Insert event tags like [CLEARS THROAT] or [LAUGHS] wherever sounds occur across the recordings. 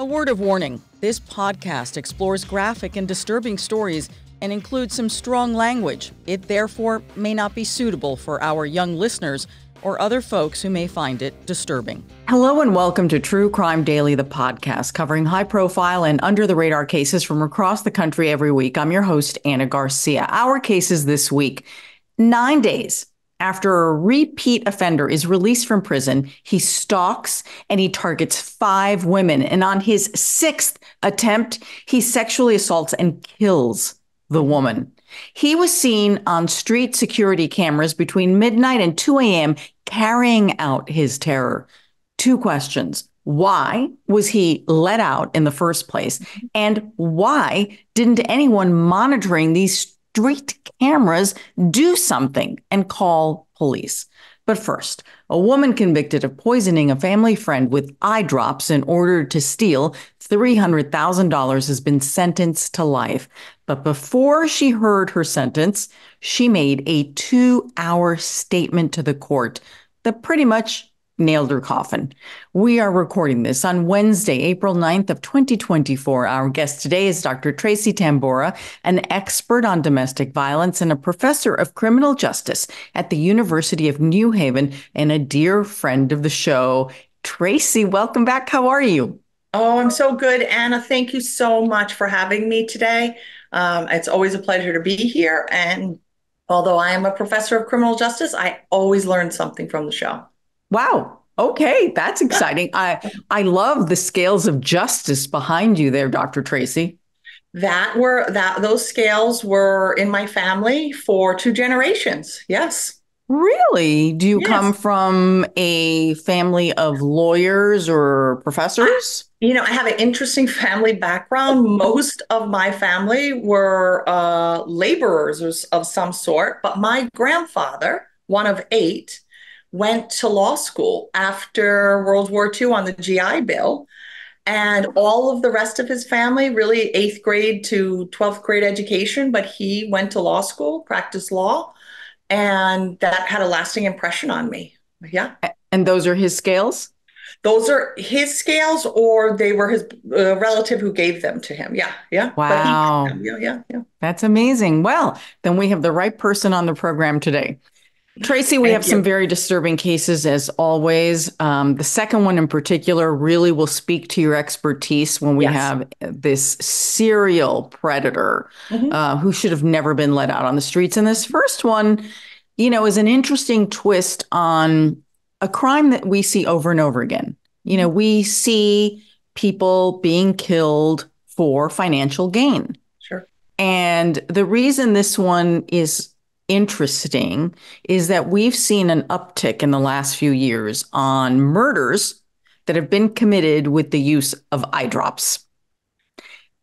A word of warning this podcast explores graphic and disturbing stories and includes some strong language. It therefore may not be suitable for our young listeners or other folks who may find it disturbing. Hello and welcome to True Crime Daily, the podcast covering high profile and under the radar cases from across the country every week. I'm your host, Ana Garcia. Our cases this week nine days after a repeat offender is released from prison, he stalks and he targets five women. And on his sixth attempt, he sexually assaults and kills the woman. He was seen on street security cameras between midnight and 2 a.m. carrying out his terror. Two questions. Why was he let out in the first place? Mm-hmm. And why didn't anyone monitoring these street cameras do something and call police? But first, a woman convicted of poisoning a family friend with eye drops in order to steal $300,000 has been sentenced to life. But before she heard her sentence, she made a two hour statement to the court that pretty much nailed her coffin. We are recording this on Wednesday, April 9th of 2024. Our guest today is Dr. Tracy Tamborra, an expert on domestic violence and a professor of criminal justice at the University of New Haven and a dear friend of the show. Tracy, welcome back. How are you? Oh, I'm so good, Ana. Thank you so much for having me today. Um, it's always a pleasure to be here. And although I am a professor of criminal justice, I always learn something from the show. Wow. Okay, that's exciting. I I love the scales of justice behind you there, Dr. Tracy. That were that those scales were in my family for two generations. Yes. Really? Do you yes. come from a family of lawyers or professors? You know, I have an interesting family background. Most of my family were uh, laborers of some sort, but my grandfather, one of eight, went to law school after World War II on the GI Bill. And all of the rest of his family, really eighth grade to 12th grade education, but he went to law school, practiced law, and that had a lasting impression on me. Yeah. And those are his scales? Those are his scales, or they were his uh, relative who gave them to him. Yeah, yeah. Wow. He, yeah, yeah, yeah. That's amazing. Well, then we have the right person on the program today. Tracy, we Thank have you. some very disturbing cases as always. Um, the second one in particular really will speak to your expertise when we yes. have this serial predator mm-hmm. uh, who should have never been let out on the streets. And this first one, you know, is an interesting twist on a crime that we see over and over again. You know, we see people being killed for financial gain. Sure. And the reason this one is interesting is that we've seen an uptick in the last few years on murders that have been committed with the use of eye drops.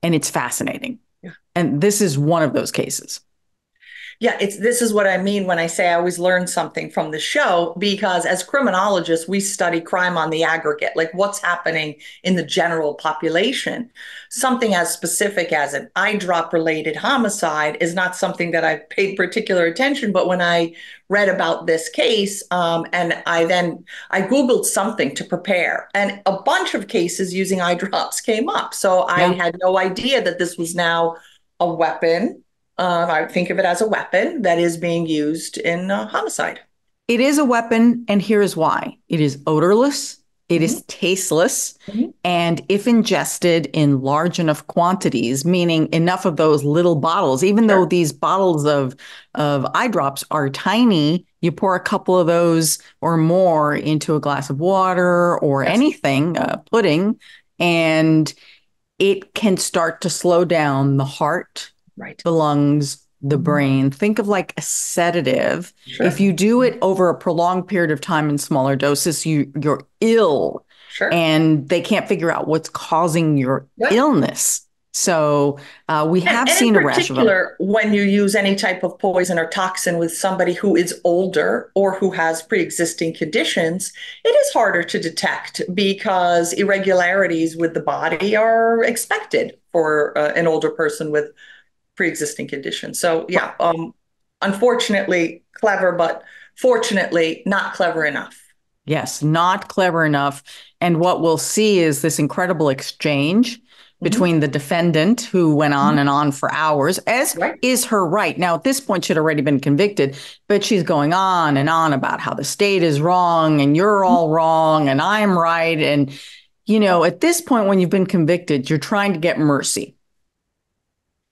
And it's fascinating. Yeah. And this is one of those cases yeah it's this is what i mean when i say i always learn something from the show because as criminologists we study crime on the aggregate like what's happening in the general population. Something as specific as an eye drop related homicide is not something that I've paid particular attention but when i read about this case um, and i then i googled something to prepare and a bunch of cases using eye drops came up. So i yeah. had no idea that this was now a weapon um, I think of it as a weapon that is being used in uh, homicide. It is a weapon, and here is why it is odorless, it mm-hmm. is tasteless, mm-hmm. and if ingested in large enough quantities, meaning enough of those little bottles, even sure. though these bottles of, of eye drops are tiny, you pour a couple of those or more into a glass of water or yes. anything, uh, pudding, and it can start to slow down the heart right. the lungs, the mm-hmm. brain. Think of like a sedative. Sure. If you do it over a prolonged period of time in smaller doses, you you're ill. Sure. And they can't figure out what's causing your illness. So uh, we have and, seen a rash of them. When you use any type of poison or toxin with somebody who is older or who has pre-existing conditions, it is harder to detect because irregularities with the body are expected for uh, an older person with pre-existing condition. So yeah, um, unfortunately clever, but fortunately not clever enough. Yes, not clever enough. And what we'll see is this incredible exchange mm-hmm. between the defendant, who went on mm-hmm. and on for hours, as right. is her right. Now, at this point, she'd already been convicted, but she's going on and on about how the state is wrong and you're mm-hmm. all wrong and I'm right. And, you know, at this point, when you've been convicted, you're trying to get mercy.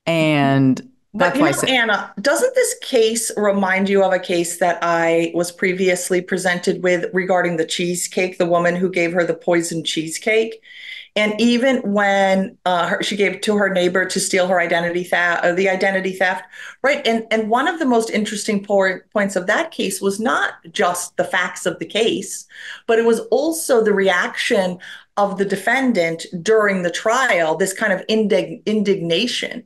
And but you know, Ana, doesn't this case remind you of a case that I was previously presented with regarding the cheesecake, the woman who gave her the poisoned cheesecake? And even when uh, her, she gave it to her neighbor to steal her identity theft, uh, the identity theft, right? And and one of the most interesting por- points of that case was not just the facts of the case, but it was also the reaction of the defendant during the trial. This kind of indig- indignation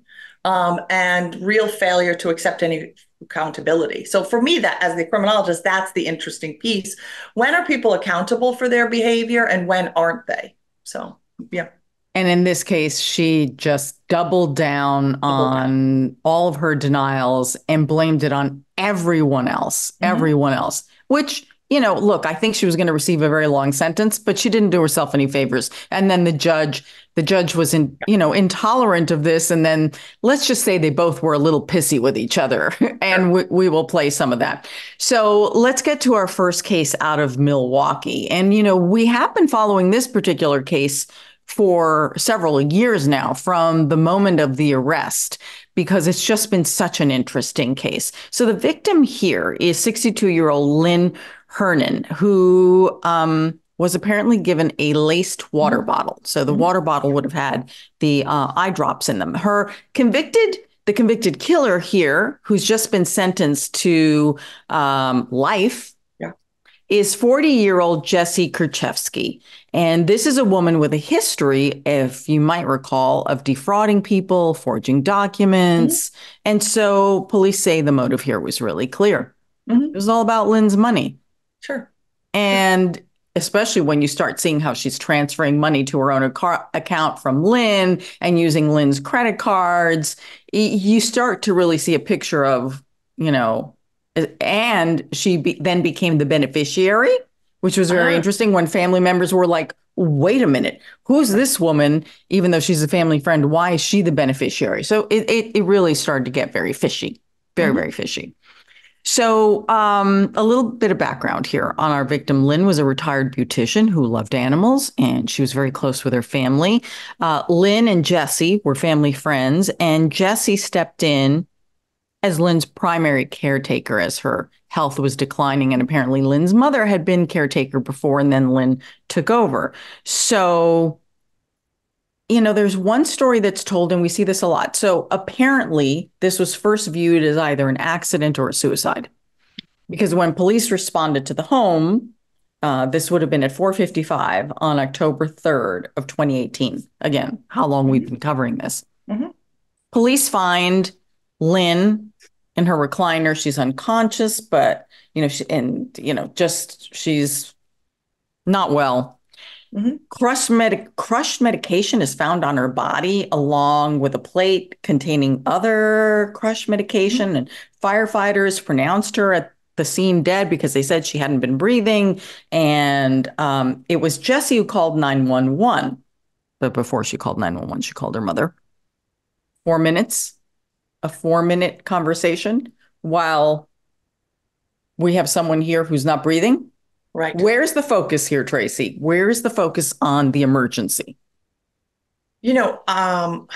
um, and real failure to accept any accountability. So for me, that as the criminologist, that's the interesting piece. When are people accountable for their behavior and when aren't they? So yeah. And in this case, she just doubled down doubled on down. all of her denials and blamed it on everyone else, mm-hmm. everyone else, which you know, look, I think she was going to receive a very long sentence, but she didn't do herself any favors. And then the judge, the judge was in, you know, intolerant of this. And then let's just say they both were a little pissy with each other. [LAUGHS] and we, we will play some of that. So let's get to our first case out of Milwaukee. And, you know, we have been following this particular case for several years now from the moment of the arrest because it's just been such an interesting case. So the victim here is 62 year old Lynn Hernan, who um, was apparently given a laced water mm-hmm. bottle. So the mm-hmm. water bottle would have had the uh, eye drops in them. Her convicted, the convicted killer here, who's just been sentenced to um, life, yeah. is 40 year old Jesse Kurczewski. And this is a woman with a history, if you might recall, of defrauding people, forging documents. Mm-hmm. And so police say the motive here was really clear. Mm-hmm. It was all about Lynn's money. Sure. And especially when you start seeing how she's transferring money to her own account from Lynn and using Lynn's credit cards, you start to really see a picture of, you know, and she be- then became the beneficiary, which was very uh-huh. interesting when family members were like, wait a minute, who's this woman? Even though she's a family friend, why is she the beneficiary? So it, it, it really started to get very fishy, very, mm-hmm. very fishy. So, um, a little bit of background here on our victim. Lynn was a retired beautician who loved animals and she was very close with her family. Uh, Lynn and Jesse were family friends, and Jesse stepped in as Lynn's primary caretaker as her health was declining. And apparently, Lynn's mother had been caretaker before, and then Lynn took over. So, you know, there's one story that's told, and we see this a lot. So apparently, this was first viewed as either an accident or a suicide, because when police responded to the home, uh, this would have been at 4:55 on October 3rd of 2018. Again, how long we've been covering this. Mm-hmm. Police find Lynn in her recliner. She's unconscious, but you know, she and you know, just she's not well. Mm-hmm. Crushed, med- crushed medication is found on her body along with a plate containing other crushed medication. Mm-hmm. And firefighters pronounced her at the scene dead because they said she hadn't been breathing. And um, it was Jesse who called 911. But before she called 911, she called her mother. Four minutes, a four minute conversation while we have someone here who's not breathing Right. Where's the focus here, Tracy? Where's the focus on the emergency? You know, um,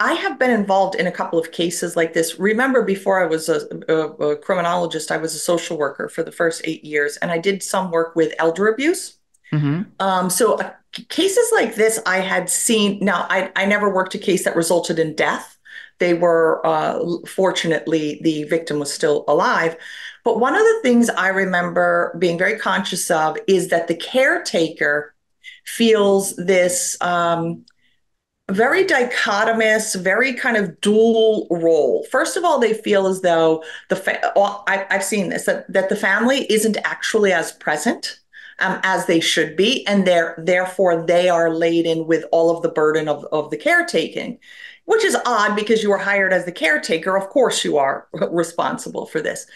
I have been involved in a couple of cases like this. Remember, before I was a, a, a, criminologist, I was a social worker for the first eight years, and I did some work with elder abuse. Mm-hmm. Um, so, uh, cases like this, I had seen. Now, I, I never worked a case that resulted in death. They were, uh, fortunately, the victim was still alive. But one of the things I remember being very conscious of is that the caretaker feels this um, very dichotomous, very kind of dual role. First of all, they feel as though the fa- well, I, have seen this that, that the family isn't actually as present um, as they should be, and they're, therefore they are laden with all of the burden of, of the caretaking, which is odd because you were hired as the caretaker. Of course, you are [LAUGHS] responsible for this.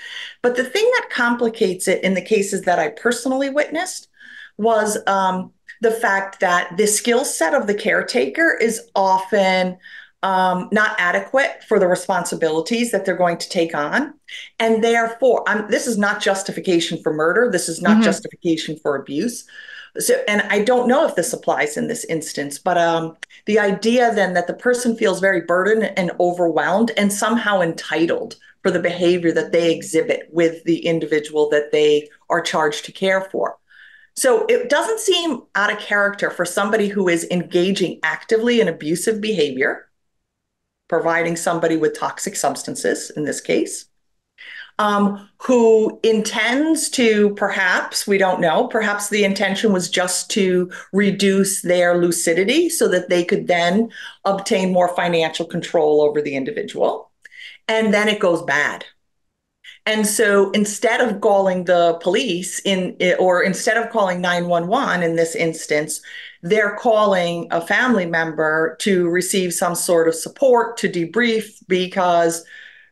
But the thing that complicates it in the cases that I personally witnessed was um, the fact that the skill set of the caretaker is often um, not adequate for the responsibilities that they're going to take on. And therefore, I'm, this is not justification for murder. This is not mm-hmm. justification for abuse. So, and I don't know if this applies in this instance, but um, the idea then that the person feels very burdened and overwhelmed and somehow entitled for the behavior that they exhibit with the individual that they are charged to care for. So it doesn't seem out of character for somebody who is engaging actively in abusive behavior providing somebody with toxic substances in this case, um, who intends to perhaps, we don't know, perhaps the intention was just to reduce their lucidity so that they could then obtain more financial control over the individual. And then it goes bad. And so instead of calling the police in or instead of calling 911 in this instance, they're calling a family member to receive some sort of support to debrief because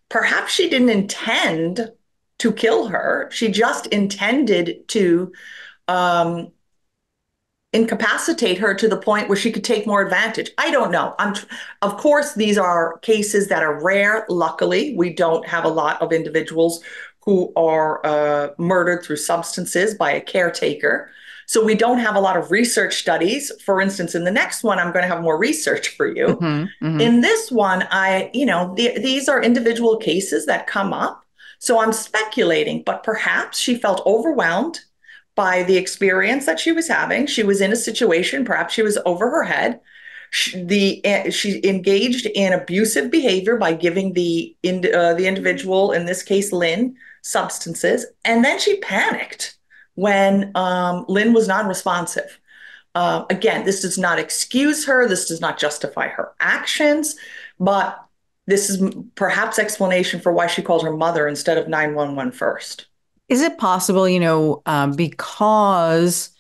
perhaps she didn't intend to kill her. She just intended to um, incapacitate her to the point where she could take more advantage. I don't know. I'm of course these are cases that are rare. Luckily, we don't have a lot of individuals who are uh, murdered through substances by a caretaker. So we don't have a lot of research studies. For instance, in the next one, I'm going to have more research for you. Mm-hmm, mm-hmm. In this one, I, you know, the, these are individual cases that come up. So I'm speculating, but perhaps she felt overwhelmed by the experience that she was having. She was in a situation, perhaps she was over her head. She, the uh, she engaged in abusive behavior by giving the in, uh, the individual, in this case Lynn, substances, and then she panicked when um, Lynn was non-responsive. Uh, again, this does not excuse her. This does not justify her actions, but this is perhaps explanation for why she called her mother instead of 911 first. Is it possible, you know, um, because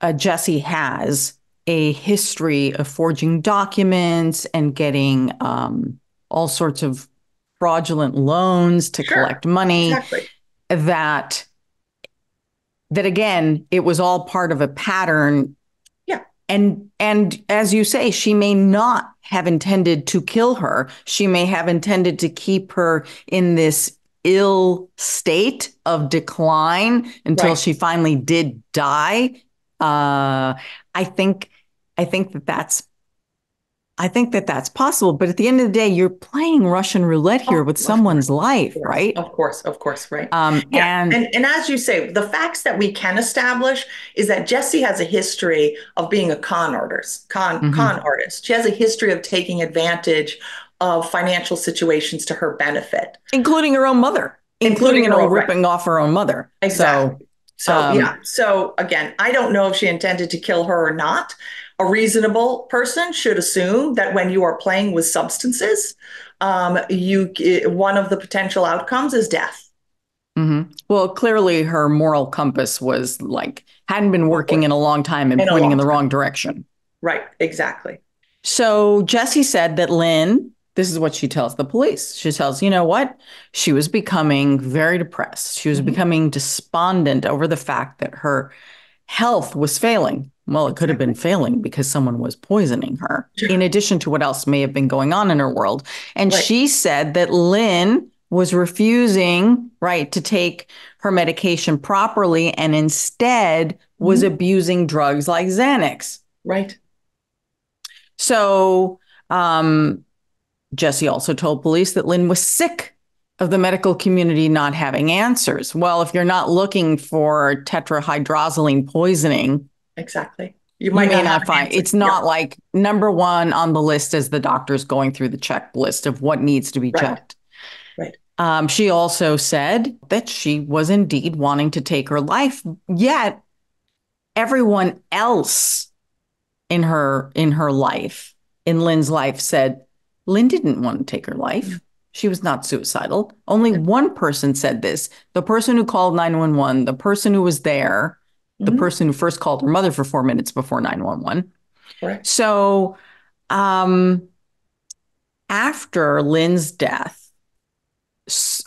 uh, Jessie has a history of forging documents and getting um, all sorts of fraudulent loans to sure. collect money, exactly. that that again, it was all part of a pattern. Yeah. And and as you say, she may not have intended to kill her. She may have intended to keep her in this ill state of decline until right. she finally did die. Uh, I think I think that that's I think that that's possible. But at the end of the day, you're playing Russian roulette here oh, with someone's life, right? Of course, of course, right. Um, yeah. and, and and as you say, the facts that we can establish is that Jesse has a history of being a con artist, con mm-hmm. con artist. She has a history of taking advantage of financial situations to her benefit, including her own mother, including, including her ripping right. off her own mother. Exactly. So, so um, yeah. So again, I don't know if she intended to kill her or not. A reasonable person should assume that when you are playing with substances, um, you one of the potential outcomes is death. Mm-hmm. Well, clearly her moral compass was like hadn't been working in a long time and in pointing in the time. wrong direction. Right. Exactly. So Jesse said that Lynn this is what she tells the police. She tells, you know what? She was becoming very depressed. She was mm-hmm. becoming despondent over the fact that her health was failing. Well, it could have been failing because someone was poisoning her, in addition to what else may have been going on in her world. And right. she said that Lynn was refusing, right, to take her medication properly and instead was mm-hmm. abusing drugs like Xanax. Right. So, um, Jessie also told police that Lynn was sick of the medical community not having answers. Well, if you're not looking for tetrahydrozoline poisoning, exactly, you might you not, not find. It's not yeah. like number one on the list as the doctor's going through the checklist of what needs to be right. checked. Right. Um, she also said that she was indeed wanting to take her life, yet everyone else in her in her life, in Lynn's life, said Lynn didn't want to take her life. She was not suicidal. Only one person said this the person who called 911, the person who was there the mm-hmm. person who first called her mother for four minutes before 911. Correct. So, um, after Lynn's death,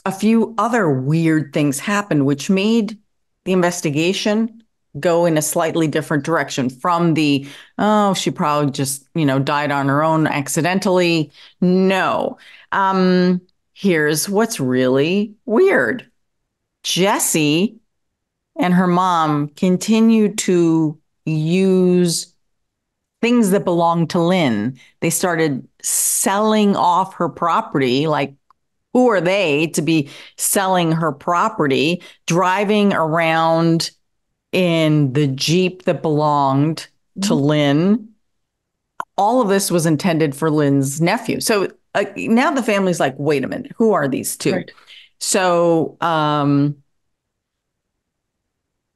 a few other weird things happened, which made the investigation go in a slightly different direction from the, oh, she probably just, you know, died on her own accidentally. No. Um, here's what's really weird Jessie and her mom continued to use things that belonged to Lynn. They started selling off her property. Like, who are they to be selling her property, driving around in the Jeep that belonged to mm-hmm. Lynn? All of this was intended for Lynn's nephew. So uh, now the family's like, wait a minute, who are these two? Right. So, um,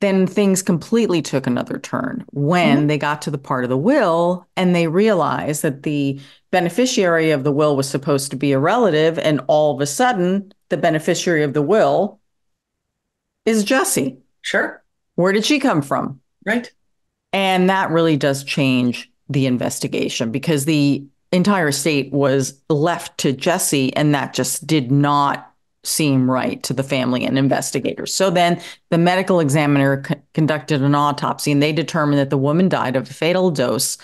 then things completely took another turn when mm-hmm. they got to the part of the will and they realized that the beneficiary of the will was supposed to be a relative. And all of a sudden, the beneficiary of the will is Jesse. Sure. Where did she come from? Right. And that really does change the investigation because the entire state was left to Jesse, and that just did not seem right to the family and investigators. So then the medical examiner c- conducted an autopsy and they determined that the woman died of a fatal dose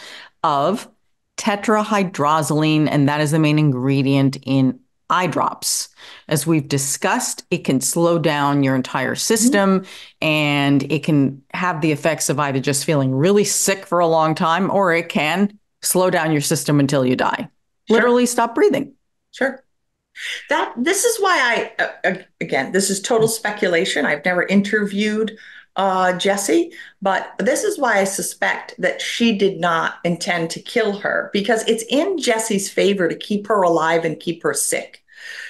of tetrahydrozoline, and that is the main ingredient in eye drops. As we've discussed, it can slow down your entire system mm-hmm. and it can have the effects of either just feeling really sick for a long time or it can slow down your system until you die. Sure. Literally stop breathing. Sure. That this is why I uh, again this is total speculation. I've never interviewed uh, Jessie, but this is why I suspect that she did not intend to kill her because it's in Jessie's favor to keep her alive and keep her sick.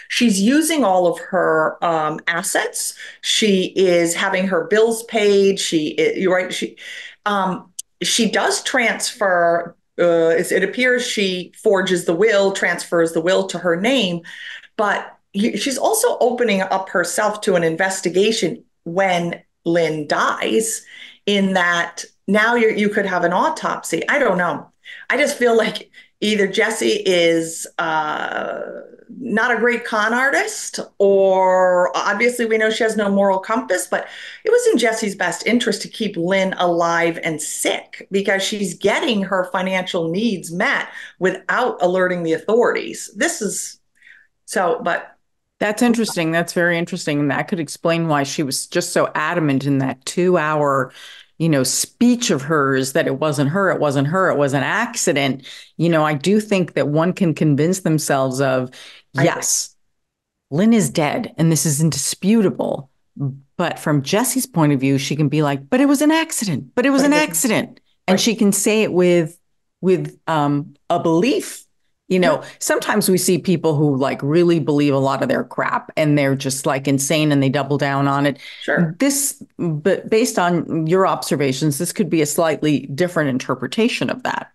She's using all of her um, assets. She is having her bills paid. She, you're right. She, um, she does transfer. Uh, it appears she forges the will, transfers the will to her name, but she's also opening up herself to an investigation when Lynn dies, in that now you you could have an autopsy. I don't know. I just feel like either Jesse is uh, not a great con artist, or obviously we know she has no moral compass, but it was in Jesse's best interest to keep Lynn alive and sick because she's getting her financial needs met without alerting the authorities. This is so, but that's interesting. That's very interesting. And that could explain why she was just so adamant in that two hour, you know, speech of hers that it wasn't her, it wasn't her, it was an accident. You know, I do think that one can convince themselves of, yes, Lynn is dead and this is indisputable. But from Jesse's point of view, she can be like, but it was an accident, but it was an accident. And she can say it with with um, a belief you know, sometimes we see people who like really believe a lot of their crap and they're just like insane and they double down on it. Sure. This, but based on your observations, this could be a slightly different interpretation of that.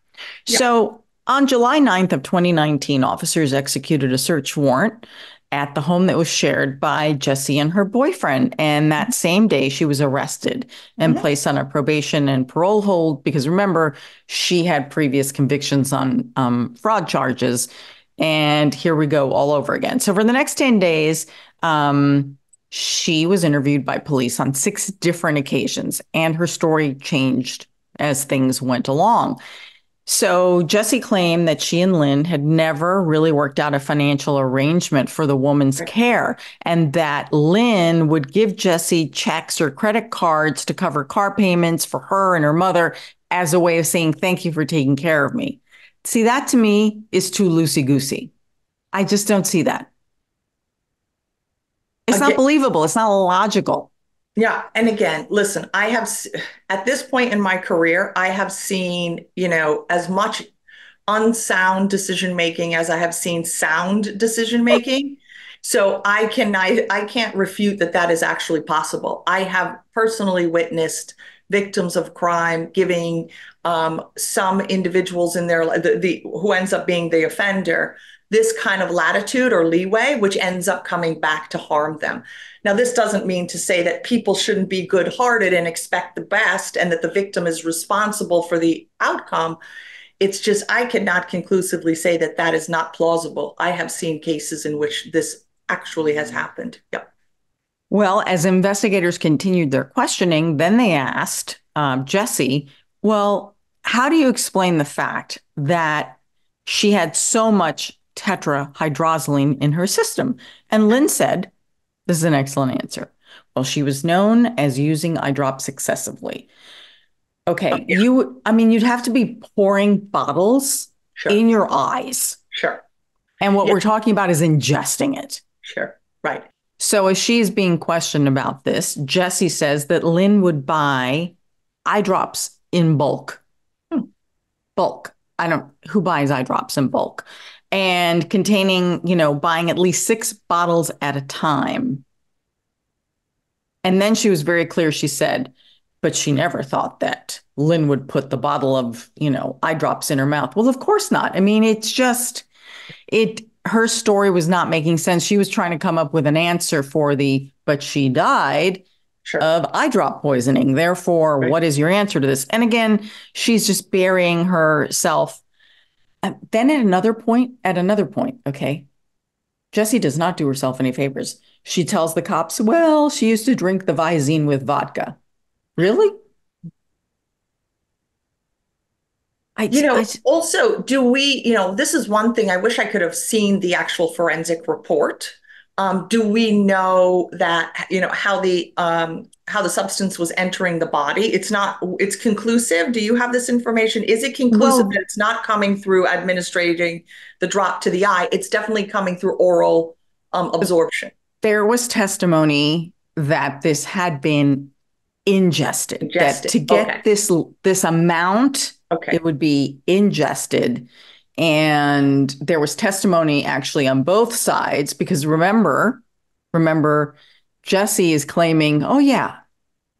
Yeah. So on July 9th of 2019, officers executed a search warrant at the home that was shared by Jessie and her boyfriend. And that mm-hmm. same day, she was arrested and mm-hmm. placed on a probation and parole hold because remember, she had previous convictions on um, fraud charges. And here we go all over again. So for the next 10 days, um, she was interviewed by police on six different occasions, and her story changed as things went along. So Jesse claimed that she and Lynn had never really worked out a financial arrangement for the woman's care, and that Lynn would give Jesse checks or credit cards to cover car payments for her and her mother as a way of saying, Thank you for taking care of me. See, that to me is too loosey goosey. I just don't see that. It's okay. not believable. It's not logical. Yeah. And again, listen, I have, at this point in my career, I have seen, you know, as much unsound decision making as I have seen sound decision making. So I can, I, I can't refute that that is actually possible. I have personally witnessed victims of crime giving um, some individuals in their, the, the who ends up being the offender this kind of latitude or leeway, which ends up coming back to harm them. Now, this doesn't mean to say that people shouldn't be good hearted and expect the best and that the victim is responsible for the outcome. It's just, I cannot conclusively say that that is not plausible. I have seen cases in which this actually has happened. Yep. Well, as investigators continued their questioning, then they asked um, Jesse, well, how do you explain the fact that she had so much tetrahydrozoline in her system? And Lynn said, this is an excellent answer. Well, she was known as using eye drops excessively. Okay, oh, yeah. you, I mean, you'd have to be pouring bottles sure. in your eyes. Sure. And what yeah. we're talking about is ingesting it. Sure. Right. So, as she's being questioned about this, Jesse says that Lynn would buy eye drops in bulk. Hmm. Bulk. I don't, who buys eye drops in bulk? And containing, you know, buying at least six bottles at a time. And then she was very clear. She said, but she never thought that Lynn would put the bottle of, you know, eye drops in her mouth. Well, of course not. I mean, it's just, it, her story was not making sense. She was trying to come up with an answer for the, but she died sure. of eye drop poisoning. Therefore, right. what is your answer to this? And again, she's just burying herself. Uh, then at another point, at another point, okay, Jesse does not do herself any favors. She tells the cops, well, she used to drink the Visine with vodka. Really? I, you know, I, also, do we, you know, this is one thing I wish I could have seen the actual forensic report. Um, do we know that, you know, how the um, how the substance was entering the body? It's not, it's conclusive. Do you have this information? Is it conclusive well, that it's not coming through administrating the drop to the eye? It's definitely coming through oral um, absorption. There was testimony that this had been ingested. ingested. That to get okay. this this amount, okay. it would be ingested. And there was testimony actually on both sides because remember, remember, Jesse is claiming, oh yeah,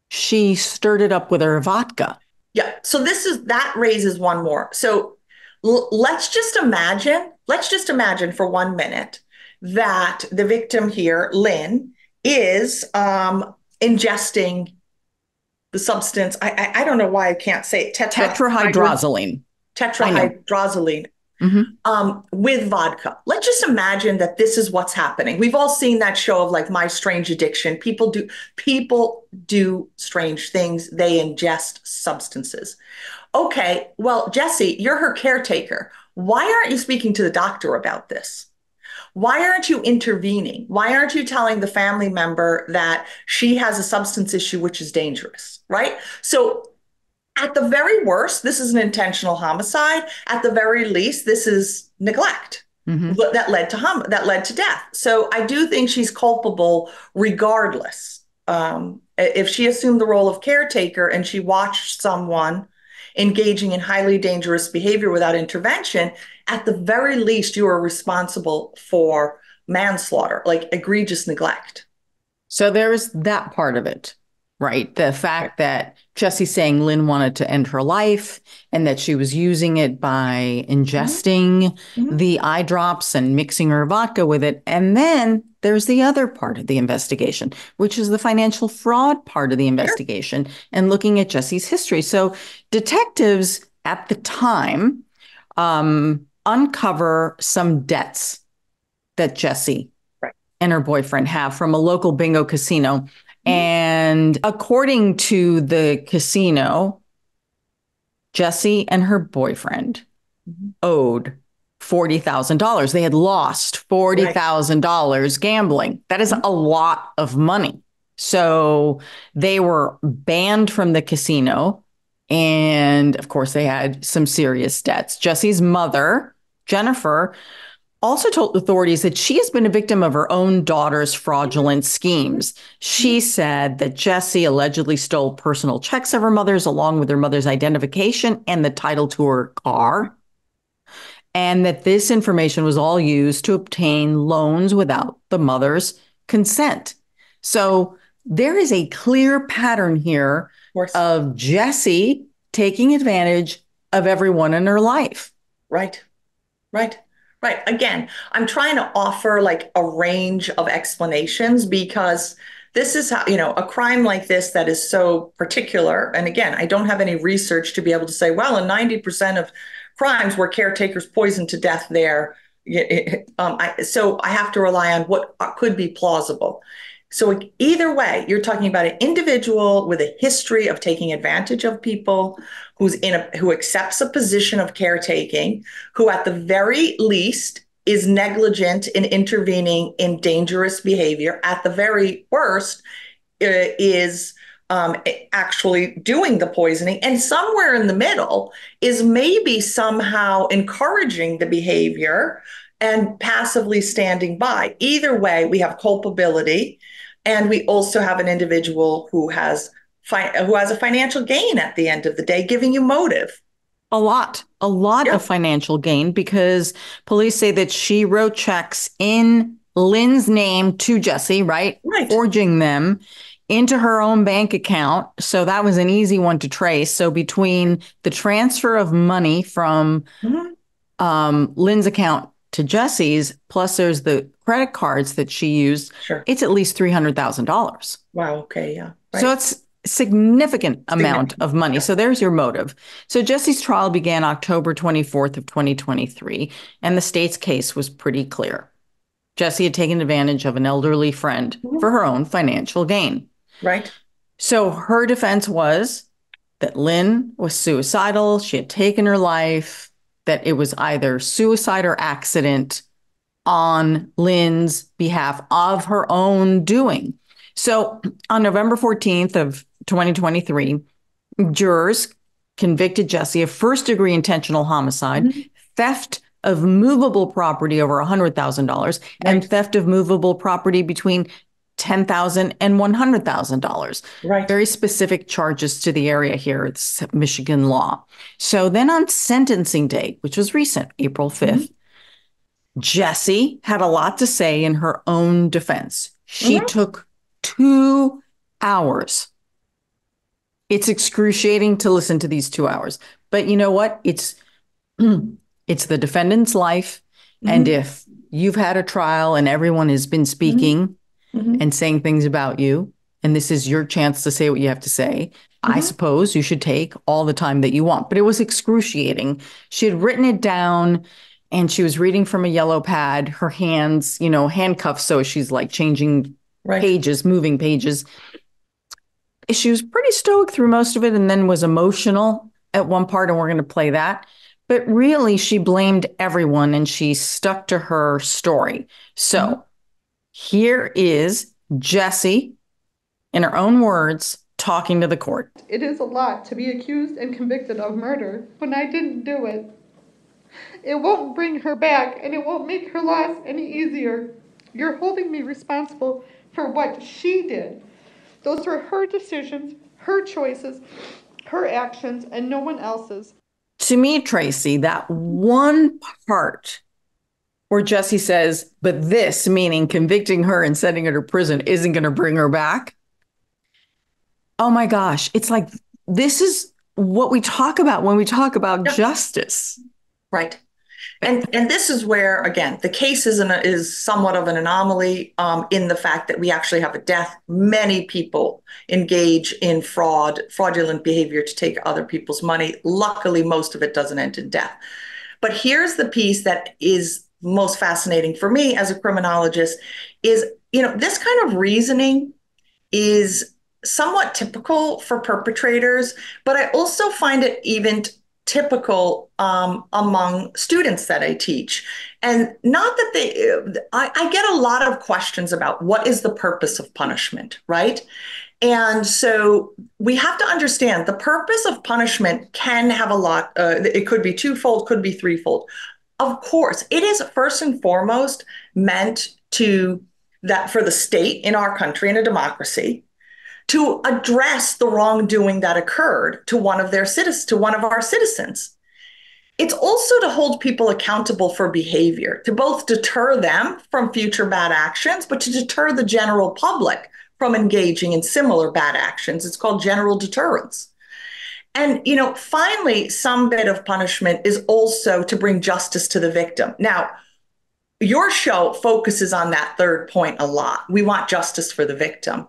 she stirred it up with her vodka. Yeah. So this is that raises one more. So l- let's just imagine, let's just imagine for one minute that the victim here, Lynn, is um, ingesting the substance. I, I, I don't know why I can't say it. Tetra, tetrahydrozoline. Tetrahydrozoline. Mm-hmm. Um, with vodka. Let's just imagine that this is what's happening. We've all seen that show of like My Strange Addiction. People do people do strange things. They ingest substances. Okay, well, Jesse, you're her caretaker. Why aren't you speaking to the doctor about this? Why aren't you intervening? Why aren't you telling the family member that she has a substance issue which is dangerous, right? So at the very worst, this is an intentional homicide. At the very least, this is neglect. Mm-hmm. that led to hum- that led to death. So I do think she's culpable regardless. Um, if she assumed the role of caretaker and she watched someone engaging in highly dangerous behavior without intervention, at the very least, you are responsible for manslaughter, like egregious neglect. So there's that part of it, right? The fact that Jesse's saying Lynn wanted to end her life and that she was using it by ingesting mm-hmm. the eye drops and mixing her vodka with it. And then there's the other part of the investigation, which is the financial fraud part of the investigation sure. and looking at Jesse's history. So detectives at the time um, uncover some debts that Jesse right. and her boyfriend have from a local bingo casino. And according to the casino, Jesse and her boyfriend mm-hmm. owed $40,000. They had lost $40,000 right. gambling. That is a lot of money. So they were banned from the casino. And of course, they had some serious debts. Jesse's mother Jennifer also told authorities that she has been a victim of her own daughter's fraudulent schemes. She mm-hmm. said that Jesse allegedly stole personal checks of her mother's along with her mother's identification and the title to her car. And that this information was all used to obtain loans without the mother's consent. So there is a clear pattern here of, of Jesse taking advantage of everyone in her life. Right. Right. Right. Again, I'm trying to offer like a range of explanations because this is how, you know, a crime like this that is so particular. And again, I don't have any research to be able to say, well, in 90% of crimes where caretakers poisoned to death there, [LAUGHS] um, I, so I have to rely on what could be plausible. So either way, you're talking about an individual with a history of taking advantage of people, who's in a who accepts a position of caretaking, who at the very least is negligent in intervening in dangerous behavior. At the very worst, is um, actually doing the poisoning, and somewhere in the middle is maybe somehow encouraging the behavior and passively standing by. Either way, we have culpability and we also have an individual who has fi- who has a financial gain at the end of the day, giving you motive. A lot, a lot of financial gain because police say that she wrote checks in Lynn's name to Jesse, right? Right. Forging them into her own bank account. So that was an easy one to trace. So between the transfer of money from mm-hmm. um, Lynn's account to Jesse's, plus there's the credit cards that she used, sure. it's at least $300,000. Wow. Okay. Yeah. Right. So it's significant amount significant. of money. Yeah. So there's your motive. So Jesse's trial began October 24th of 2023, and the state's case was pretty clear. Jesse had taken advantage of an elderly friend mm-hmm. for her own financial gain. Right. So her defense was that Lynn was suicidal, she had taken her life, that it was either suicide or accident on Lynn's behalf of her own doing. So on November 14th of 2023, jurors convicted Jesse of first degree intentional homicide, mm-hmm. theft of movable property over $100,000 right. and theft of movable property between $10,000 and $100,000. Right. Very specific charges to the area here. It's Michigan law. So then on sentencing date, which was recent, April 5th, mm-hmm. Jesse had a lot to say in her own defense. She mm-hmm. took two hours. It's excruciating to listen to these two hours. But you know what? It's [CLEARS THROAT] it's the defendant's life. Mm-hmm. And if you've had a trial and everyone has been speaking, mm-hmm mm-hmm. and saying things about you, and this is your chance to say what you have to say, mm-hmm. I suppose you should take all the time that you want. But it was excruciating. She had written it down and she was reading from a yellow pad, her hands, you know, handcuffed. So she's like changing right. pages, moving pages. She was pretty stoic through most of it and then was emotional at one part. And we're going to play that. But really, she blamed everyone and she stuck to her story. So, mm-hmm. Here is Jesse, in her own words, talking to the court. It is a lot to be accused and convicted of murder when I didn't do it. It won't bring her back and it won't make her loss any easier. You're holding me responsible for what she did. Those were her decisions, her choices, her actions, and no one else's. To me, Tracy, that one part where Jesse says, but this, meaning convicting her and sending her to prison, isn't going to bring her back. Oh my gosh. It's like this is what we talk about when we talk about justice. Right. And and this is where again the case is an, is somewhat of an anomaly um, in the fact that we actually have a death. Many people engage in fraud, fraudulent behavior to take other people's money. Luckily, most of it doesn't end in death. But here's the piece that is most fascinating for me as a criminologist is you know this kind of reasoning is somewhat typical for perpetrators but i also find it even typical um, among students that i teach. And not that they I, I get a lot of questions about what is the purpose of punishment right? And so we have to understand the purpose of punishment can have a lot, uh, it could be twofold, could be threefold. Of course, it is first and foremost meant to that for the state in our country in a democracy to address the wrongdoing that occurred to one of their citizens to one of our citizens. It's also to hold people accountable for behavior, to both deter them from future bad actions, but to deter the general public from engaging in similar bad actions. It's called general deterrence. And, you know, finally, some bit of punishment is also to bring justice to the victim. Now, your show focuses on that third point a lot. We want justice for the victim.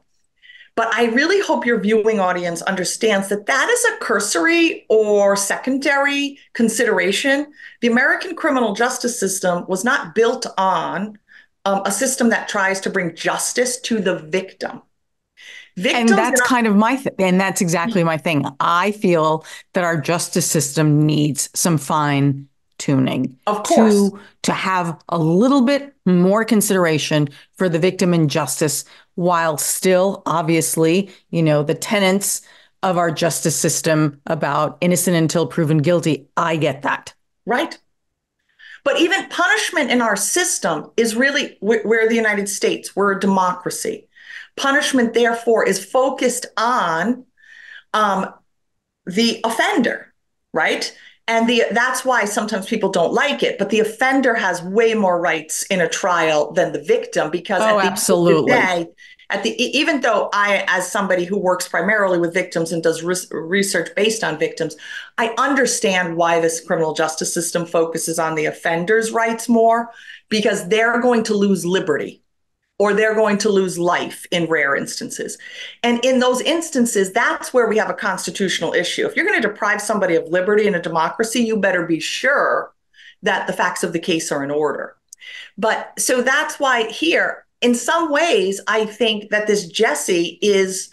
But I really hope your viewing audience understands that that is a cursory or secondary consideration. The American criminal justice system was not built on um, a system that tries to bring justice to the victim. Victims and that's kind of my th- and that's exactly my thing. I feel that our justice system needs some fine tuning of course to to have a little bit more consideration for the victim in justice while still obviously you know the tenets of our justice system about innocent until proven guilty. I get that. Right. But even punishment in our system is really we're the united states we're a democracy. Punishment therefore is focused on um, the offender right and the that's why sometimes people don't like it but the offender has way more rights in a trial than the victim because oh, at the absolutely. day, at the even though i as somebody who works primarily with victims and does research based on victims i understand why this criminal justice system focuses on the offender's rights more because they're going to lose liberty or they're going to lose life in rare instances. And in those instances, that's where we have a constitutional issue. If you're going to deprive somebody of liberty in a democracy, you better be sure that the facts of the case are in order. But so that's why here, in some ways, I think that this Jessy is.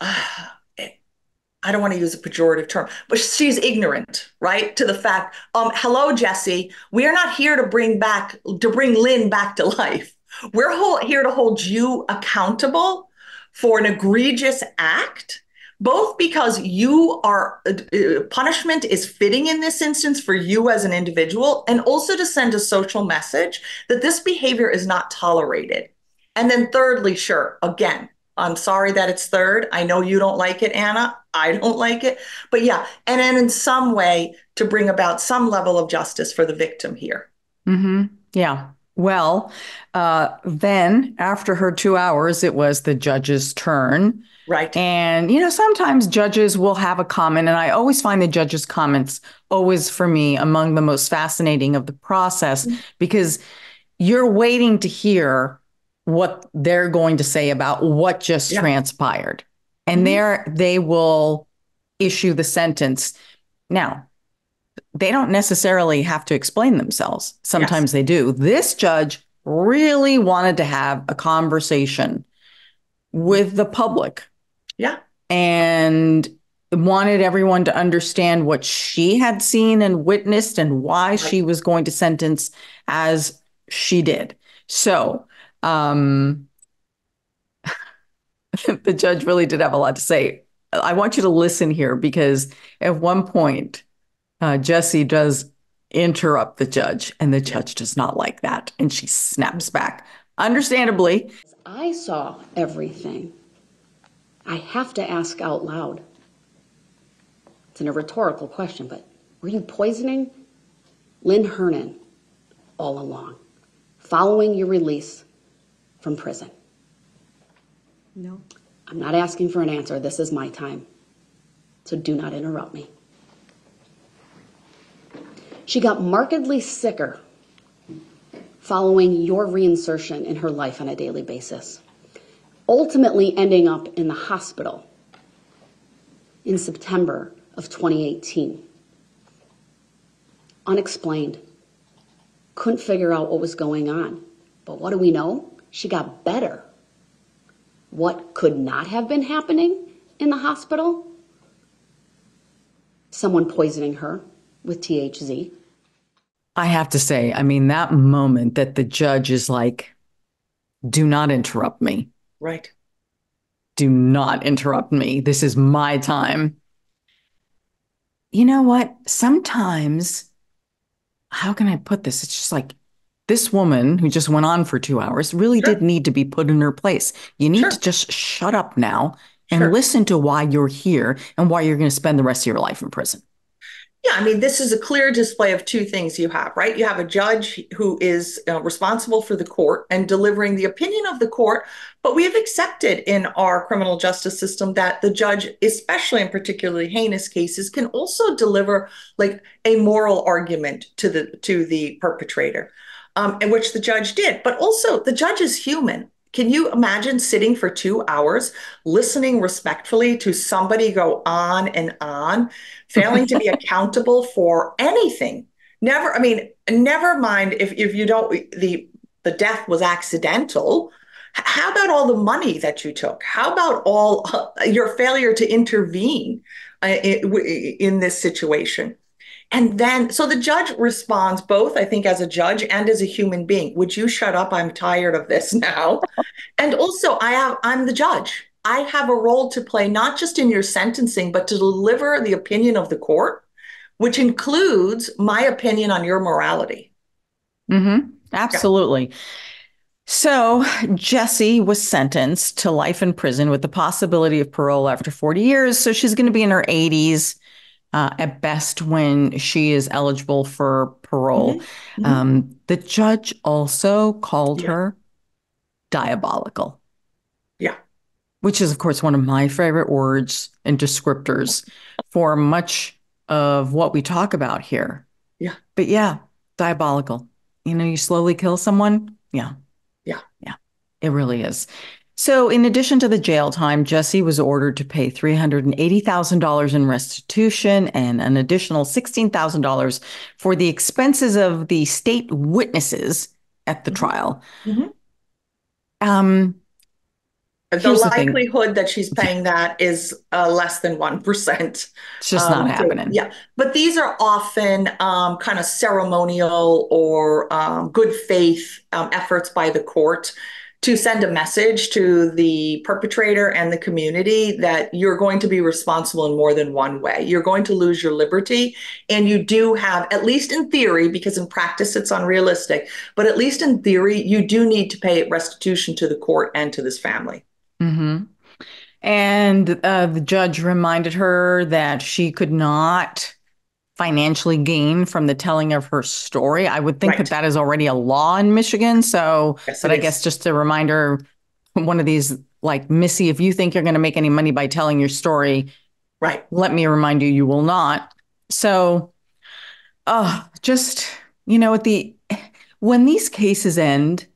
Uh, [SIGHS] I don't want to use a pejorative term, but she's ignorant, right? To the fact, um, hello, Jessy, we are not here to bring back to bring Lynn back to [LAUGHS] life. We're hold, here to hold you accountable for an egregious act, both because you are uh, punishment is fitting in this instance for you as an individual, and also to send a social message that this behavior is not tolerated. And then, thirdly, sure, again, I'm sorry that it's third. I know you don't like it, Ana. I don't like it. But yeah, and then in some way to bring about some level of justice for the victim here. Mm-hmm. Yeah. Well, uh, then after her two hours, it was the judge's turn. Right. And, you know, sometimes judges will have a comment, and I always find the judge's comments always for me among the most fascinating of the process mm-hmm. because you're waiting to hear what they're going to say about what just yeah. transpired. And mm-hmm. there they will issue the sentence. Now, they don't necessarily have to explain themselves. Sometimes yes. they do. This judge really wanted to have a conversation with the public. Yeah. And wanted everyone to understand what she had seen and witnessed and why right. she was going to sentence as she did. So, um, [LAUGHS] the judge really did have a lot to say. I want you to listen here because at one point, uh, Jessy does interrupt the judge, and the judge does not like that. And she snaps back, understandably. I saw everything. I have to ask out loud. It's in a rhetorical question, but were you poisoning Lynn Hernan all along, following your release from prison? No. I'm not asking for an answer. This is my time. So do not interrupt me. She got markedly sicker following your reinsertion in her life on a daily basis, ultimately ending up in the hospital in September of 2018. Unexplained. Couldn't figure out what was going on. But what do we know? She got better. What could not have been happening in the hospital? Someone poisoning her with THZ. I have to say, I mean, that moment that the judge is like, do not interrupt me. Right. Do not interrupt me. This is my time. You know what? Sometimes, how can I put this? It's just like this woman who just went on for two hours really sure. did need to be put in her place. You need sure. to just shut up now and sure. listen to why you're here and why you're going to spend the rest of your life in prison. Yeah, I mean, this is a clear display of two things you have, right? You have a judge who is uh, responsible for the court and delivering the opinion of the court, but we have accepted in our criminal justice system that the judge, especially in particularly heinous cases, can also deliver like a moral argument to the to the perpetrator. um, and which the judge did. But also, the judge is human. Can you imagine sitting for two hours, listening respectfully to somebody go on and on, failing to be [LAUGHS] accountable for anything? Never, I mean, never mind if, if you don't, the, the death was accidental. How about all the money that you took? How about all uh, your failure to intervene uh, in, in this situation? And then, so the judge responds both, I think, as a judge and as a human being. Would you shut up? I'm tired of this [LAUGHS] now. and also, I have, I'm the judge. I have a role to play, not just in your sentencing, but to deliver the opinion of the court, which includes my opinion on your morality. Mm-hmm. Absolutely. Yeah. So, Jessy was sentenced to life in prison with the possibility of parole after 40 years. So, she's going to be in her 80s uh, at best when she is eligible for parole. Mm-hmm. Mm-hmm. Um, the judge also called yeah. her diabolical. Yeah. Which is, of course, one of my favorite words and descriptors for much of what we talk about here. Yeah. But yeah, diabolical. You know, you slowly kill someone. Yeah. Yeah. Yeah. It really is. So, in addition to the jail time, Jessy was ordered to pay $380,000 in restitution and an additional $16,000 for the expenses of the state witnesses at the mm-hmm. trial. Mm-hmm. Um, the likelihood the that she's paying that is uh, less than 1%. It's just um, not happening. So, yeah. But these are often um, kind of ceremonial or um, good faith um, efforts by the court to send a message to the perpetrator and the community that you're going to be responsible in more than one way. You're going to lose your liberty. And you do have, at least in theory, because in practice it's unrealistic, but at least in theory, you do need to pay restitution to the court and to this family. Mm-hmm. And uh, the judge reminded her that she could not financially gain from the telling of her story. I would think right. that that is already a law in Michigan. So, yes, but I is. guess just a reminder one of these like Missy, if you think you're going to make any money by telling your story, right? Let me remind you, you will not. So, oh, just you know, at the when these cases end,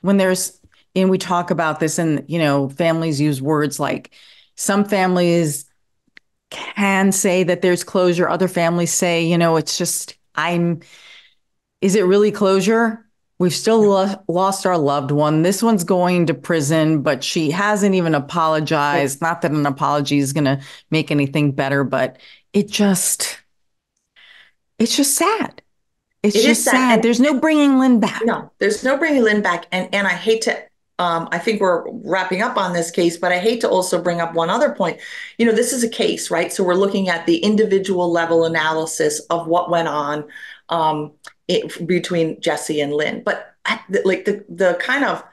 when there's and we talk about this, and you know, families use words like some families can say that there's closure. Other families say, you know, it's just, I'm, is it really closure? We've still lo- lost our loved one. This one's going to prison, but she hasn't even apologized. Not that an apology is going to make anything better, but it just, it's just sad. It's it just sad. sad. There's no bringing Lynn back. No, there's no bringing Lynn back. And and I hate to um, I think we're wrapping up on this case, but I hate to also bring up one other point. You know, this is a case, right? So we're looking at the individual level analysis of what went on um, it, between Jessy and Lynn. But like the the kind of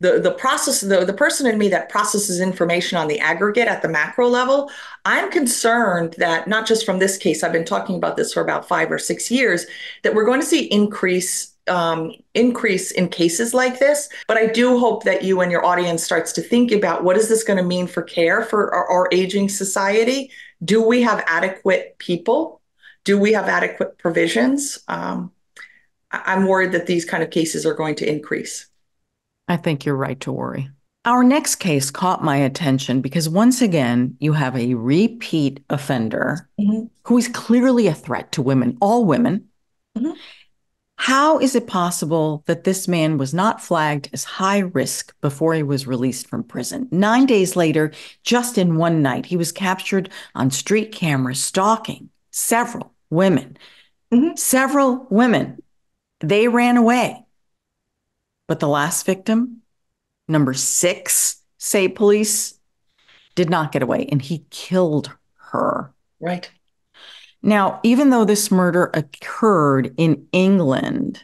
the the process the, the person in me that processes information on the aggregate at the macro level i'm concerned that not just from this case i've been talking about this for about five or six years that we're going to see increase um, increase in cases like this. But I do hope that you and your audience starts to think about what is this going to mean for care for our, our aging society? Do we have adequate people? Do we have adequate provisions? Um, I'm worried that these kind of cases are going to increase. I think you're right to worry. Our next case caught my attention because once again, you have a repeat offender mm-hmm. who is clearly a threat to women, all women. Mm-hmm. How is it possible that this man was not flagged as high risk before he was released from prison? Nine days later, just in one night, he was captured on street camera stalking several women. Mm-hmm. Several women. They ran away. But the last victim, number six, say police, did not get away and he killed her. Right. Now, even though this murder occurred in England,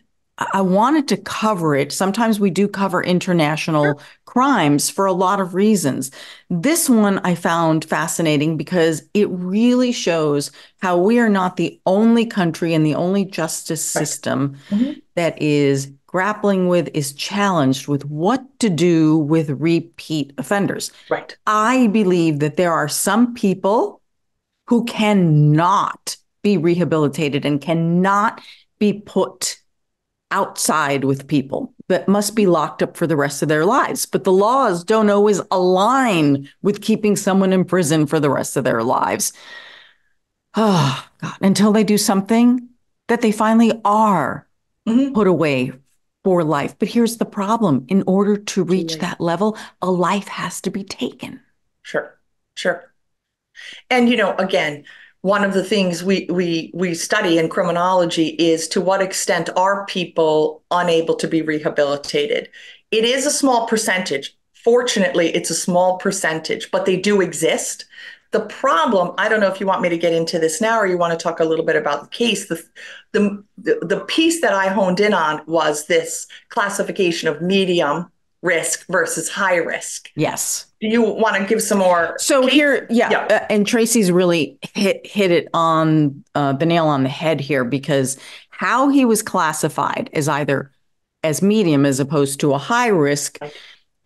I wanted to cover it. Sometimes we do cover international sure. crimes for a lot of reasons. This one I found fascinating because it really shows how we are not the only country and the only justice system right. mm-hmm. that is grappling with, is challenged with what to do with repeat offenders. Right. I believe that there are some people who cannot be rehabilitated and cannot be put outside with people that must be locked up for the rest of their lives. But the laws don't always align with keeping someone in prison for the rest of their lives. Oh, [SIGHS] God, until they do something that they finally are mm-hmm. put away for life. But here's the problem in order to reach that level, a life has to be taken. Sure, sure. And, you know, again, one of the things we we we study in criminology is to what extent are people unable to be rehabilitated. It is a small percentage. Fortunately it's a small percentage but they do exist. The problem i don't know if you want me to get into this now or you want to talk a little bit about the case. The the the piece that i honed in on was this classification of medium risk versus high risk. Yes. Do you want to give some more so case? here yeah, yeah. Uh, and tracy's really hit hit it on uh, the nail on the head here because how he was classified as either as medium as opposed to a high risk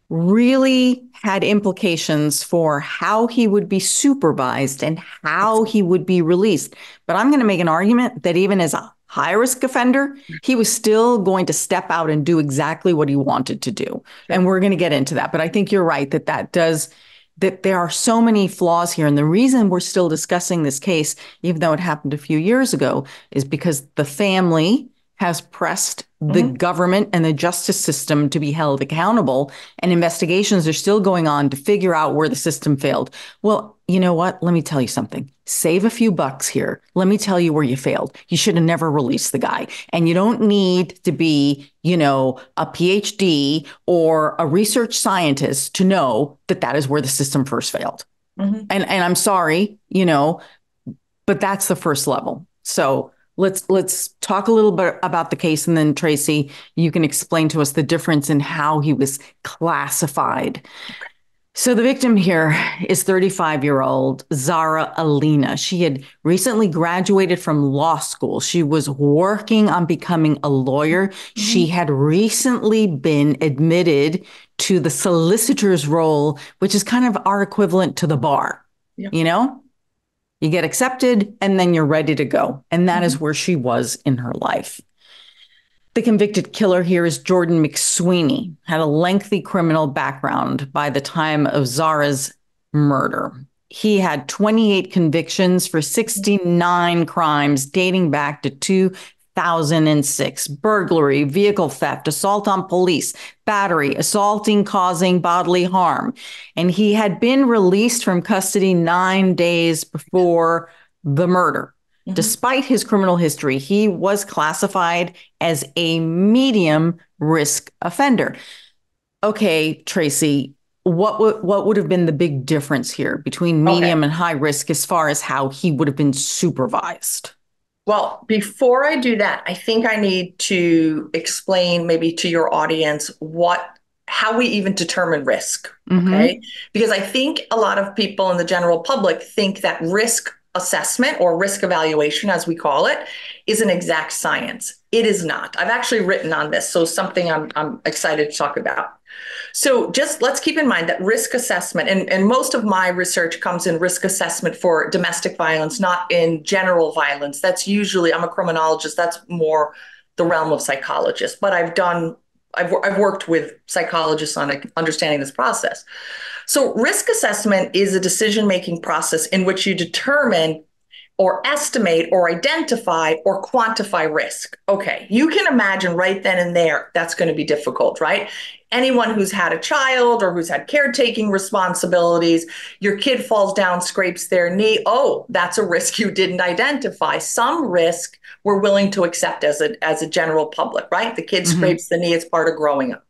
really had implications for how he would be supervised and how he would be released. But i'm going to make an argument that even as a high risk offender, mm-hmm. he was still going to step out and do exactly what he wanted to do. And we're going to get into that. But I think you're right that that does, that there are so many flaws here. And the reason we're still discussing this case, even though it happened a few years ago, is because the family has pressed the mm-hmm. government and the justice system to be held accountable and investigations are still going on to figure out where the system failed. Well, you know what? Let me tell you something. Save a few bucks here. Let me tell you where you failed. You should have never released the guy. And you don't need to be, you know, a PhD or a research scientist to know that that is where the system first failed. Mm-hmm. And and I'm sorry, you know, but that's the first level. So let's let's talk a little bit about the case and then Tracy you can explain to us the difference in how he was classified. So the victim here is 35 year old Zara Aleena. She had recently graduated from law school. She was working on becoming a lawyer. Mm-hmm. She had recently been admitted to the solicitor's roll, which is kind of our equivalent to the bar. Yep. You know, you get accepted and then you're ready to go. And that mm-hmm. is where she was in her life. The convicted killer here is Jordan McSweeney, had a lengthy criminal background by the time of Zara's murder. He had 28 convictions for 69 crimes dating back to 2006 burglary, vehicle theft, assault on police, battery, assaulting, causing bodily harm. And he had been released from custody nine days before the murder. Mm-hmm. Despite his criminal history, he was classified as a medium risk offender. Okay, Tracy, what would what would have been the big difference here between medium okay. and high risk as far as how he would have been supervised? Well, before I do that, I think I need to explain maybe to your audience what how we even determine risk. Mm-hmm. Okay. Because I think a lot of people in the general public think that risk assessment or risk evaluation, as we call it, is an exact science. It is not. I've actually written on this, so something I'm, I'm excited to talk about. So just let's keep in mind that risk assessment, and, and most of my research comes in risk assessment for domestic violence, not in general violence. That's usually, I'm a criminologist, that's more the realm of psychologists, but I've done, I've, I've worked with psychologists on understanding this process. So risk assessment is a decision making process in which you determine or estimate or identify or quantify risk. Okay, you can imagine right then and there that's going to be difficult, right? Anyone who's had a child or who's had caretaking responsibilities, your kid falls down, scrapes their knee. Oh, that's a risk you didn't identify. Some risk we're willing to accept as a as a general public, right? The kid mm-hmm. scrapes the knee, it's part of growing up.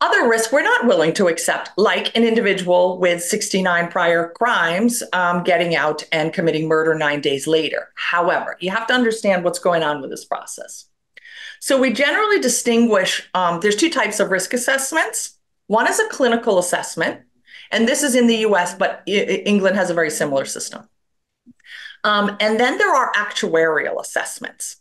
Other risks we're not willing to accept, like an individual with 69 prior crimes um, getting out and committing murder nine days later. However, you have to understand what's going on with this process. So we generally distinguish um, there's two types of risk assessments. One is a clinical assessment, and this is in the US, but I- England has a very similar system. Um, and then there are actuarial assessments.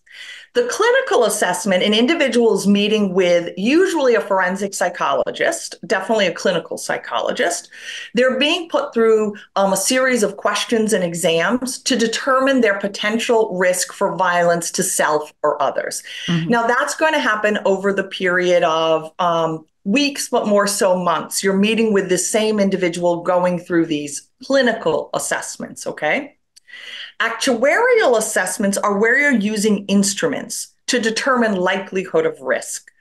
The clinical assessment, an individual is meeting with usually a forensic psychologist, definitely a clinical psychologist. They're being put through um, a series of questions and exams to determine their potential risk for violence to self or others. Mm-hmm. Now, that's going to happen over the period of um, weeks, but more so months. You're meeting with the same individual going through these clinical assessments, okay? Actuarial assessments are where you're using instruments to determine likelihood of risk.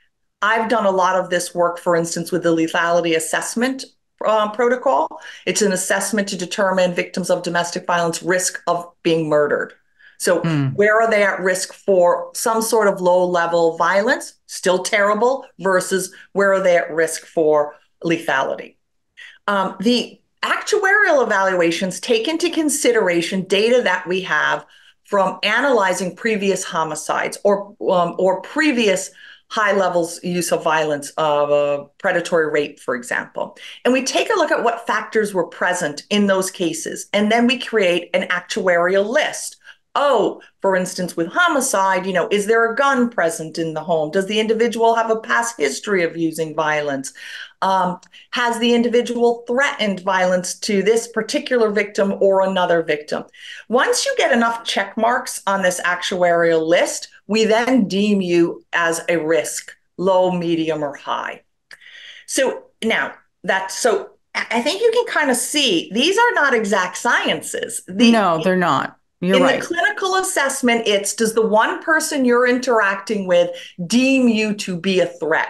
I've done a lot of this work, for instance, with the lethality assessment uh, protocol. It's an assessment to determine victims of domestic violence risk of being murdered. So, mm. where are they at risk for some sort of low level violence, still terrible, versus where are they at risk for lethality? Um, the actuarial evaluations take into consideration data that we have from analyzing previous homicides or um, or previous high levels use of violence of predatory rape for example and we take a look at what factors were present in those cases and then we create an actuarial list oh, for instance, with homicide, you know, is there a gun present in the home? Does the individual have a past history of using violence? Um, has the individual threatened violence to this particular victim or another victim? Once you get enough check marks on this actuarial list, we then deem you as a risk, low, medium, or high. So now that so I think you can kind of see these are not exact sciences. The, no, they're not. You're in right. the clinical assessment, it's does the one person you're interacting with deem you to be a threat?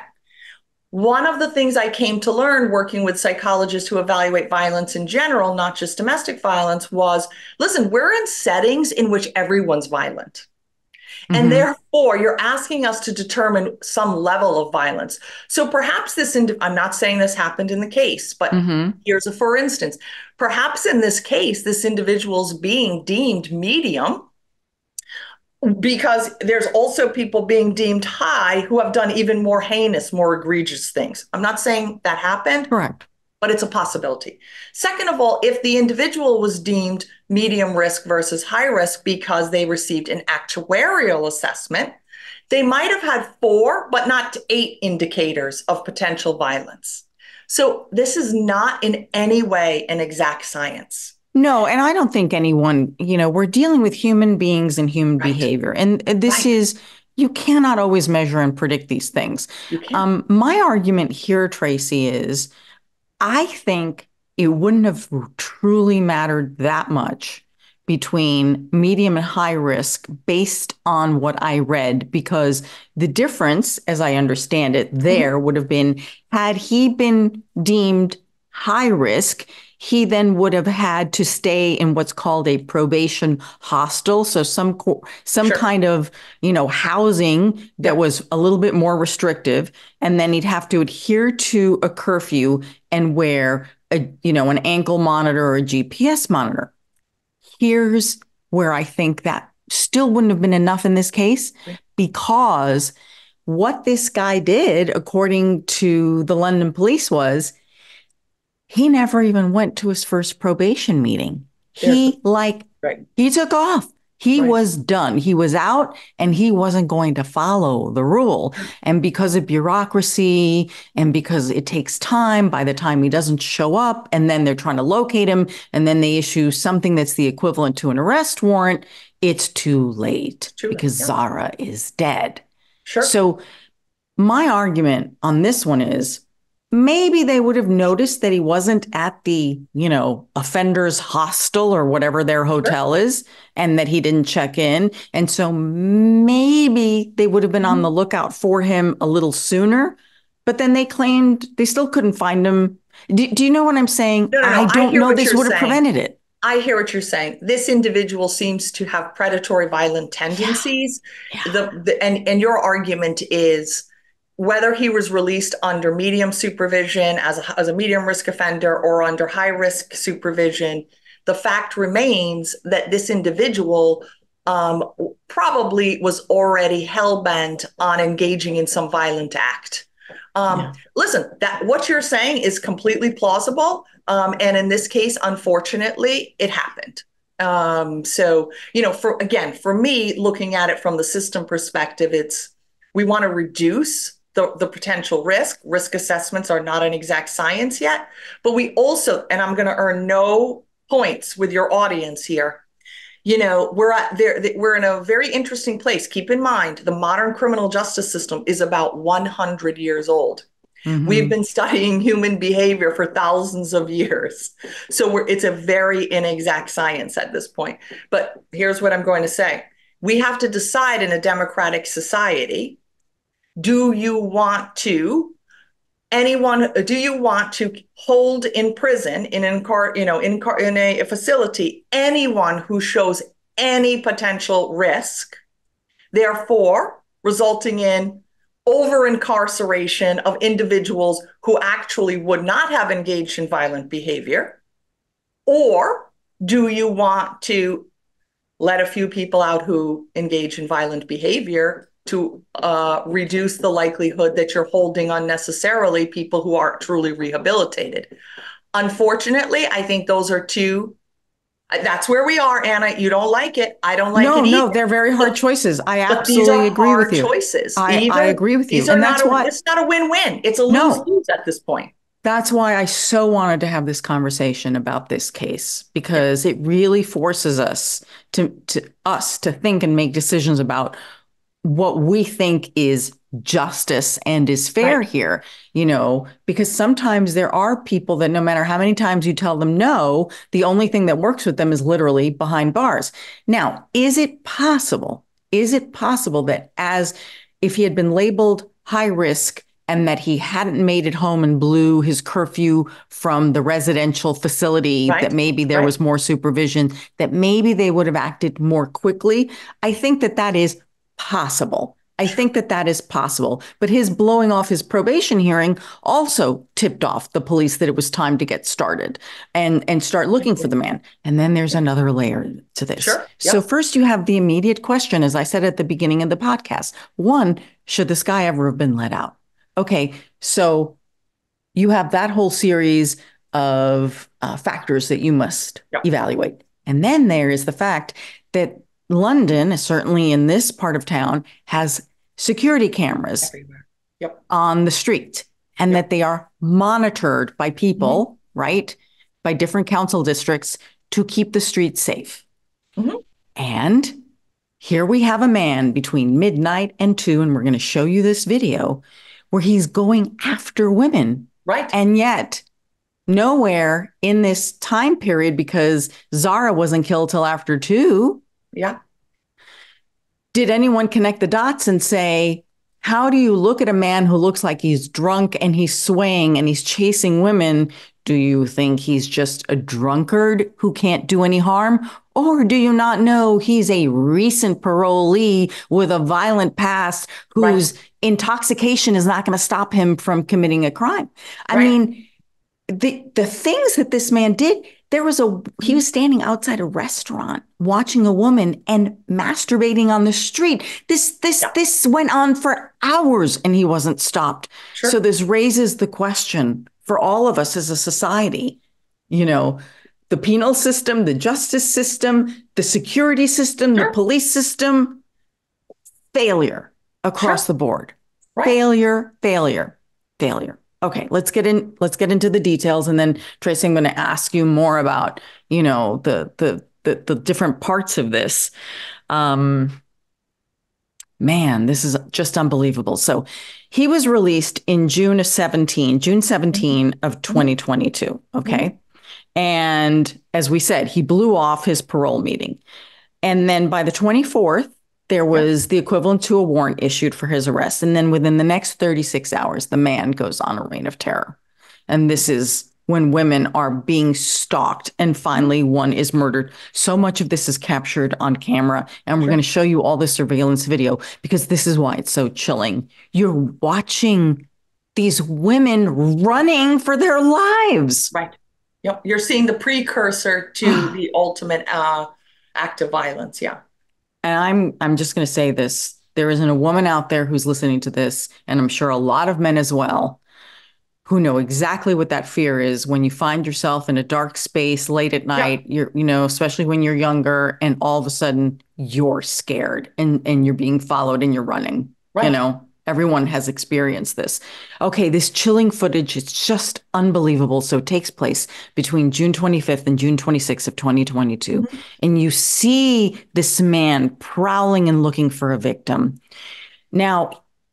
One of the things I came to learn working with psychologists who evaluate violence in general, not just domestic violence, was listen, we're in settings in which everyone's violent. Mm-hmm. And therefore, you're asking us to determine some level of violence. So perhaps this, ind- I'm not saying this happened in the case, but mm-hmm. here's a for instance. Perhaps in this case, this individual's being deemed medium because there's also people being deemed high who have done even more heinous, more egregious things. I'm not saying that happened. Correct but it's a possibility. Second of all, if the individual was deemed medium risk versus high risk because they received an actuarial assessment, they might have had four, but not eight indicators of potential violence. So this is not in any way an exact science. No, and I don't think anyone, you know, we're dealing with human beings and human right. behavior. And this right. is you cannot always measure and predict these things. Um, my argument here, Tracy, is I think it wouldn't have truly mattered that much between medium and high risk based on what I read, because the difference, as I understand it, there would have been had he been deemed high risk, he then would have had to stay in what's called a probation hostel. So some some sure. kind of you know housing that was a little bit more restrictive and then he'd have to adhere to a curfew and wear a you know an ankle monitor or a GPS monitor. Here's where i think that still wouldn't have been enough in this case because what this guy did according to the london police was he never even went to his first probation meeting. He like right. he took off. He right. was done. He was out and he wasn't going to follow the rule. And because of bureaucracy and because it takes time, by the time he doesn't show up and then they're trying to locate him and then they issue something that's the equivalent to an arrest warrant, it's too late too because yeah. Zara is dead. Sure. So my argument on this one is maybe they would have noticed that he wasn't at the, you know, offenders hostel or whatever their hotel sure. is and that he didn't check in. And so maybe they would have been mm-hmm. on the lookout for him a little sooner. But then they claimed they still couldn't find him. Do, do you know what I'm saying? No, no, no. I don't I know this would have prevented it. I hear what you're saying. This individual seems to have predatory violent tendencies. Yeah. Yeah. The, the, and, and your argument is whether he was released under medium supervision as a, as a medium risk offender or under high risk supervision, the fact remains that this individual um, probably was already hell bent on engaging in some violent act. Um, yeah. Listen, that what you're saying is completely plausible, um, and in this case, unfortunately, it happened. Um, so, you know, for again, for me, looking at it from the system perspective, it's we want to reduce the, the potential risk. Risk assessments are not an exact science yet, but we also, and I'm going to earn no points with your audience here. You know, we're at there, we're in a very interesting place. Keep in mind, the modern criminal justice system is about 100 years old. Mm-hmm. We've been studying human behavior for thousands of years. So we're it's a very inexact science at this point. But here's what I'm going to say we have to decide in a democratic society do you want to anyone do you want to hold in prison in in car you know in in a facility anyone who shows any potential risk therefore resulting in over incarceration of individuals who actually would not have engaged in violent behavior? Or do you want to let a few people out who engage in violent behavior to uh, reduce the likelihood that you're holding unnecessarily people who aren't truly rehabilitated? Unfortunately, I think those are two that's where we are, Ana. You don't like it. I don't like no, it. No, no, they're very hard choices. I absolutely agree with you. Choices. I, Even, I agree with you, and that's a, why it's not a win-win. It's a lose-lose no, at this point. That's why I so wanted to have this conversation about this case because it really forces us to to us to think and make decisions about what we think is justice and is fair right. here, you know, because sometimes there are people that no matter how many times you tell them no, the only thing that works with them is literally behind bars. Now, is it possible? Is it possible that as if he had been labeled high risk and that he hadn't made it home and blew his curfew from the residential facility, right. that maybe there right. was more supervision, that maybe they would have acted more quickly? I think that that is possible. I think that that is possible. But his blowing off his probation hearing also tipped off the police that it was time to get started and and start looking for the man. And then there's another layer to this. Sure. Yep. So first you have the immediate question as I said at the beginning of the podcast. One, should this guy ever have been let out? Okay, so you have that whole series of uh, factors that you must yep. evaluate. And then there is the fact that London, certainly in this part of town, has security cameras yep. on the street and yep. that they are monitored by people, mm-hmm. right? By different council districts to keep the streets safe. Mm-hmm. And here we have a man between midnight and two, and we're going to show you this video where he's going after women. Right. And yet, nowhere in this time period, because Zara wasn't killed till after two, yeah. Did anyone connect the dots and say, how do you look at a man who looks like he's drunk and he's swaying and he's chasing women? Do you think he's just a drunkard who can't do any harm? Or do you not know he's a recent parolee with a violent past whose right. intoxication is not going to stop him from committing a crime? I right. mean, the the things that this man did, there was a he was standing outside a restaurant watching a woman and masturbating on the street this this yeah. this went on for hours and he wasn't stopped sure. so this raises the question for all of us as a society you know the penal system the justice system the security system sure. the police system failure across sure. the board right. failure failure failure Okay, let's get in. Let's get into the details, and then Tracy, I'm going to ask you more about you know the the the, the different parts of this. Um, man, this is just unbelievable. So, he was released in June of 17, June 17 of 2022. Okay, mm-hmm. and as we said, he blew off his parole meeting, and then by the 24th there was the equivalent to a warrant issued for his arrest. And then within the next 36 hours, the man goes on a reign of terror. And this is when women are being stalked and finally one is murdered. So much of this is captured on camera. And we're sure. going to show you all the surveillance video because this is why it's so chilling. You're watching these women running for their lives. Right. Yep. You're seeing the precursor to [GASPS] the ultimate uh, act of violence. Yeah and I'm I'm just going to say this: there isn't a woman out there who's listening to this, and I'm sure a lot of men as well, who know exactly what that fear is when you find yourself in a dark space late at night yeah. you're you know especially when you're younger and all of a sudden you're scared and and you're being followed and you're running right. you know everyone has experienced this okay this chilling footage is just unbelievable so it takes place between june 25th and june 26th of 2022 mm-hmm. and you see this man prowling and looking for a victim now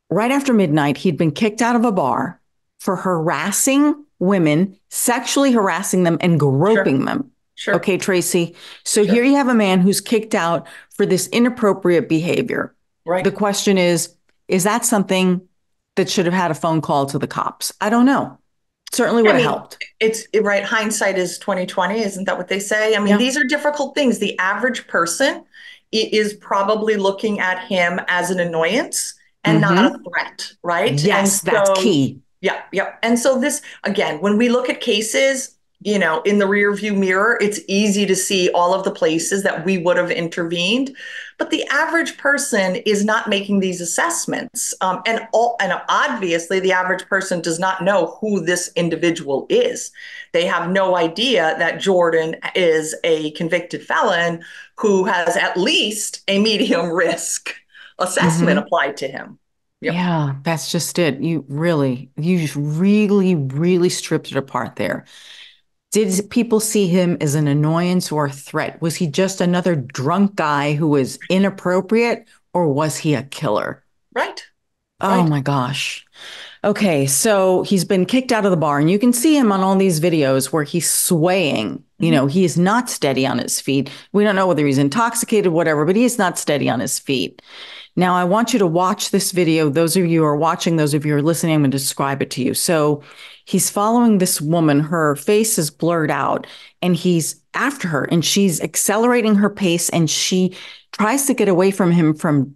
right after midnight he'd been kicked out of a bar for harassing women, sexually harassing them, and groping sure. them. Sure. Okay, Tracy. So sure. here you have a man who's kicked out for this inappropriate behavior. Right. The question is is that something that should have had a phone call to the cops? I don't know. Certainly would have helped. It's right. Hindsight is 2020. Isn't that what they say? I mean, yeah. these are difficult things. The average person is probably looking at him as an annoyance and mm-hmm. not a threat, right? Yes, so, that's key. Yeah, yeah. And so this again, when we look at cases, you know, in the rear view mirror, it's easy to see all of the places that we would have intervened. But the average person is not making these assessments, um, and all, and obviously, the average person does not know who this individual is. They have no idea that Jordan is a convicted felon who has at least a medium [LAUGHS] risk assessment mm-hmm. applied to him. Yep. Yeah, that's just it. You really, you just really, really stripped it apart there. Did people see him as an annoyance or a threat? Was he just another drunk guy who was inappropriate or was he a killer? Right. Oh right. my gosh. Okay, so he's been kicked out of the bar, and you can see him on all these videos where he's swaying. Mm-hmm. You know, he is not steady on his feet. We don't know whether he's intoxicated, whatever, but he is not steady on his feet. Now, I want you to watch this video. Those of you who are watching, those of you who are listening, I'm going to describe it to you. So he's following this woman. Her face is blurred out, and he's after her, and she's accelerating her pace, and she tries to get away from him from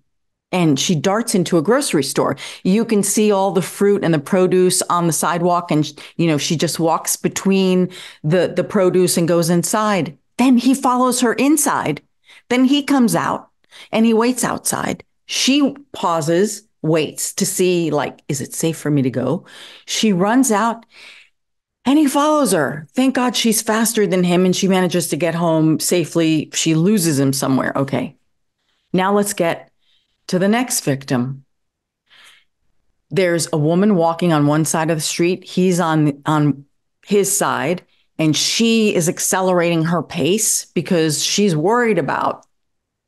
and she darts into a grocery store. You can see all the fruit and the produce on the sidewalk and you know she just walks between the the produce and goes inside. Then he follows her inside. Then he comes out and he waits outside. She pauses, waits to see, like, is it safe for me to go? She runs out and he follows her. Thank God she's faster than him and she manages to get home safely. She loses him somewhere. Okay. Now let's get to the next victim. There's a woman walking on one side of the street. He's on on his side and she is accelerating her pace because she's worried about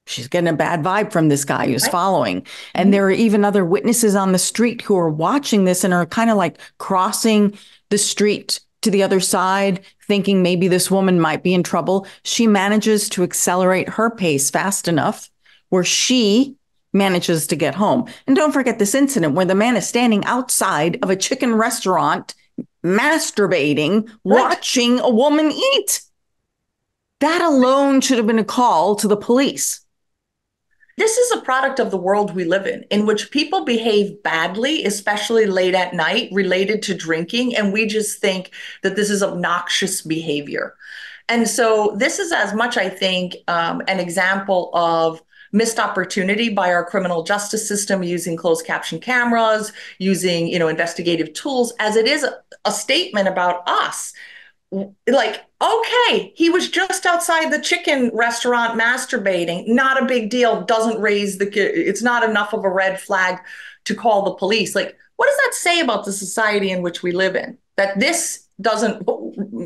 she's getting a bad vibe from this guy who's following. And mm-hmm. there are even other witnesses on the street who are watching this and are kind of like crossing the street to the other side, thinking maybe this woman might be in trouble. She manages to accelerate her pace fast enough where she manages to get home. And don't forget this incident where the man is standing outside of a chicken restaurant, masturbating, right. watching a woman eat. That alone should have been a call to the police. This is a product of the world we live in, in which people behave badly, especially late at night, related to drinking. And we just think that this is obnoxious behavior. And so, this is as much, I think, um, an example of missed opportunity by our criminal justice system using closed caption cameras, using you know investigative tools, as it is a, a statement about us like okay he was just outside the chicken restaurant masturbating. Not a big deal. Doesn't raise the it's not enough of a red flag to call the police. Like what does that say about the society in which we live in? That this doesn't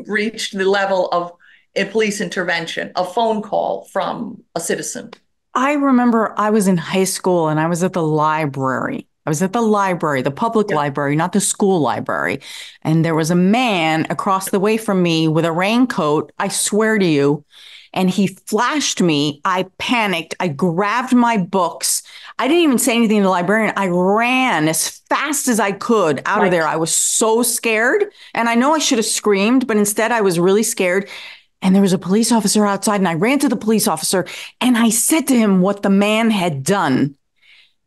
reach the level of a police intervention a phone call from a citizen. I remember i was in high school and i was at the library I was at the library, the public library, not the school library. And there was a man across the way from me with a raincoat. I swear to you. And he flashed me. I panicked. I grabbed my books. I didn't even say anything to the librarian. I ran as fast as I could out right. of there. I was so scared. And I know I should have screamed, but instead I was really scared. And there was a police officer outside, and I ran to the police officer and I said to him what the man had done.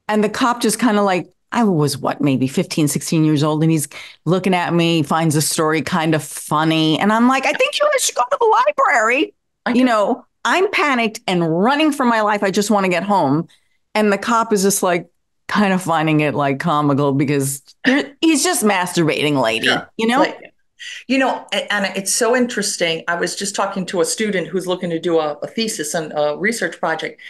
And the cop just kind of like, I was what, maybe 15, 16 years old. And he's looking at me, finds the story kind of funny. And I'm like, I think you guys should go to the library. You know, I'm panicked and running for my life. I just want to get home. And the cop is just like, kind of finding it like comical because he's just masturbating, lady. Sure. You know. Like, you know, and it's so interesting. I was just talking to a student who's looking to do a, a thesis and a research project,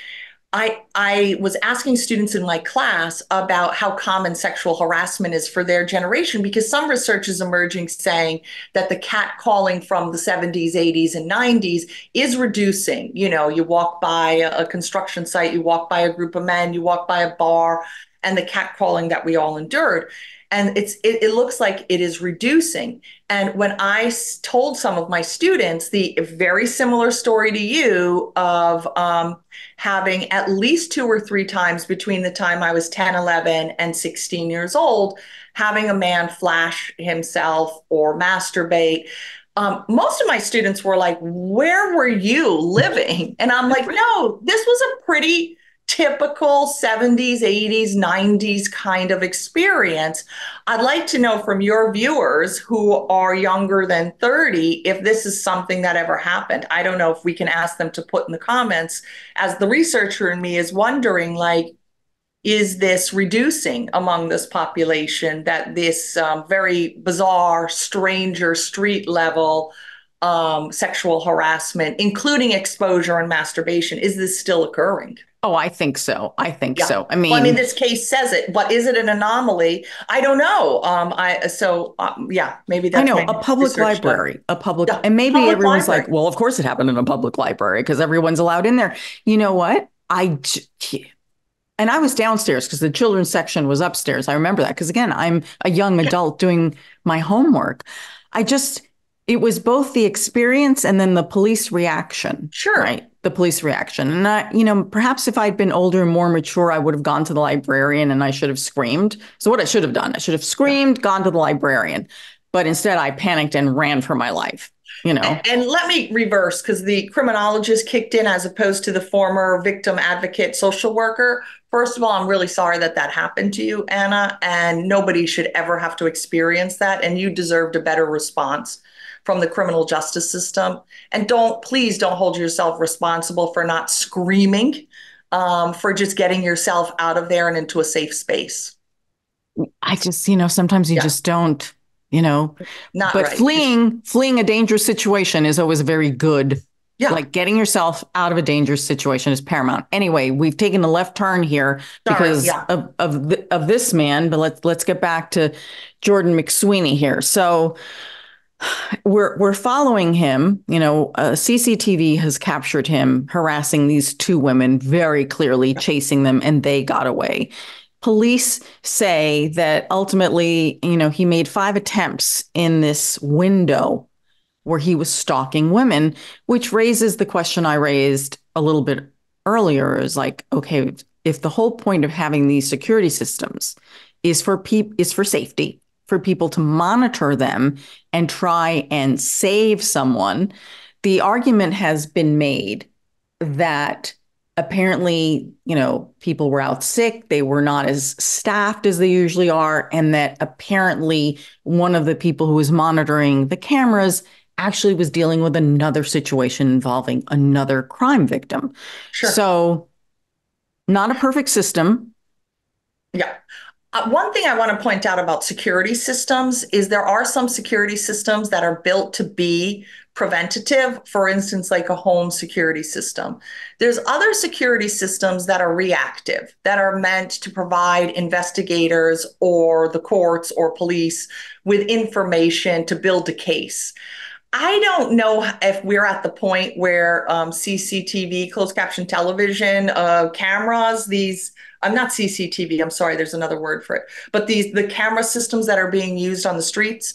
I, I was asking students in my class about how common sexual harassment is for their generation because some research is emerging saying that the cat calling from the 70s, 80s, and 90s is reducing. You know, you walk by a construction site, you walk by a group of men, you walk by a bar, and the cat calling that we all endured and it's it, it, looks like it is reducing and when i told some of my students the very similar story to you of um, having at least two or three times between the time i was 10 11 and 16 years old having a man flash himself or masturbate. Um, most of my students were like where were you living? And i'm like no this was a pretty typical 70s, 80s, 90s kind of experience. I'd like to know from your viewers who are younger than 30 if this is something that ever happened. I don't know if we can ask them to put in the comments, as the researcher in me is wondering, like, is this reducing among this population that this um, very bizarre, stranger, street level um, sexual harassment, including exposure and masturbation, is this still occurring? Oh, I think so. I think yeah. so. I mean, well, I mean, this case says it, but is it an anomaly? I don't know. Um, I so um, yeah, maybe that's. I know a public library, a public, yeah, and maybe everyone's library. like, well, of course it happened in a public library because everyone's allowed in there. You know what? I and I was downstairs because the children's section was upstairs. I remember that because again, I'm a young adult doing my homework. I just it was both the experience and then the police reaction. Sure. Right the police reaction. And I, you know, perhaps if I'd been older and more mature, I would have gone to the librarian and I should have screamed. So what I should have done, I should have screamed, gone to the librarian. But instead I panicked and ran for my life. You know. And, and let me reverse because the criminologist kicked in as opposed to the former victim advocate social worker. First of all, I'm really sorry that that happened to you, Ana, and nobody should ever have to experience that. And you deserved a better response from the criminal justice system. And don't, please don't hold yourself responsible for not screaming, um, for just getting yourself out of there and into a safe space. I just, you know, sometimes you yeah. just don't, you know, not but right. fleeing, fleeing a dangerous situation is always very good. Yeah. Like getting yourself out of a dangerous situation is paramount. Anyway, we've taken a left turn here Sorry, because yeah. of of, the, of this man, but let's let's get back to Jordan McSweeney here. So we're we're following him. You know, uh, CCTV has captured him harassing these two women very clearly, chasing them, and they got away. Police say that ultimately, you know, he made five attempts in this window where he was stalking women, which raises the question I raised a little bit earlier: is like, okay, if the whole point of having these security systems is for people is for safety for people to monitor them and try and save someone. The argument has been made that apparently, you know, people were out sick, they were not as staffed as they usually are, and that apparently one of the people who was monitoring the cameras actually was dealing with another situation involving another crime victim. Sure. So, not a perfect system. Yeah. Uh, one thing I want to point out about security systems is there are some security systems that are built to be preventative, for instance, like a home security system. There's other security systems that are reactive, that are meant to provide investigators or the courts or police with information to build a case. I don't know if we're at the point where um, CCTV, closed caption television, uh, cameras, these I'm not CCTV. I'm sorry, there's another word for it. But these the camera systems that are being used on the streets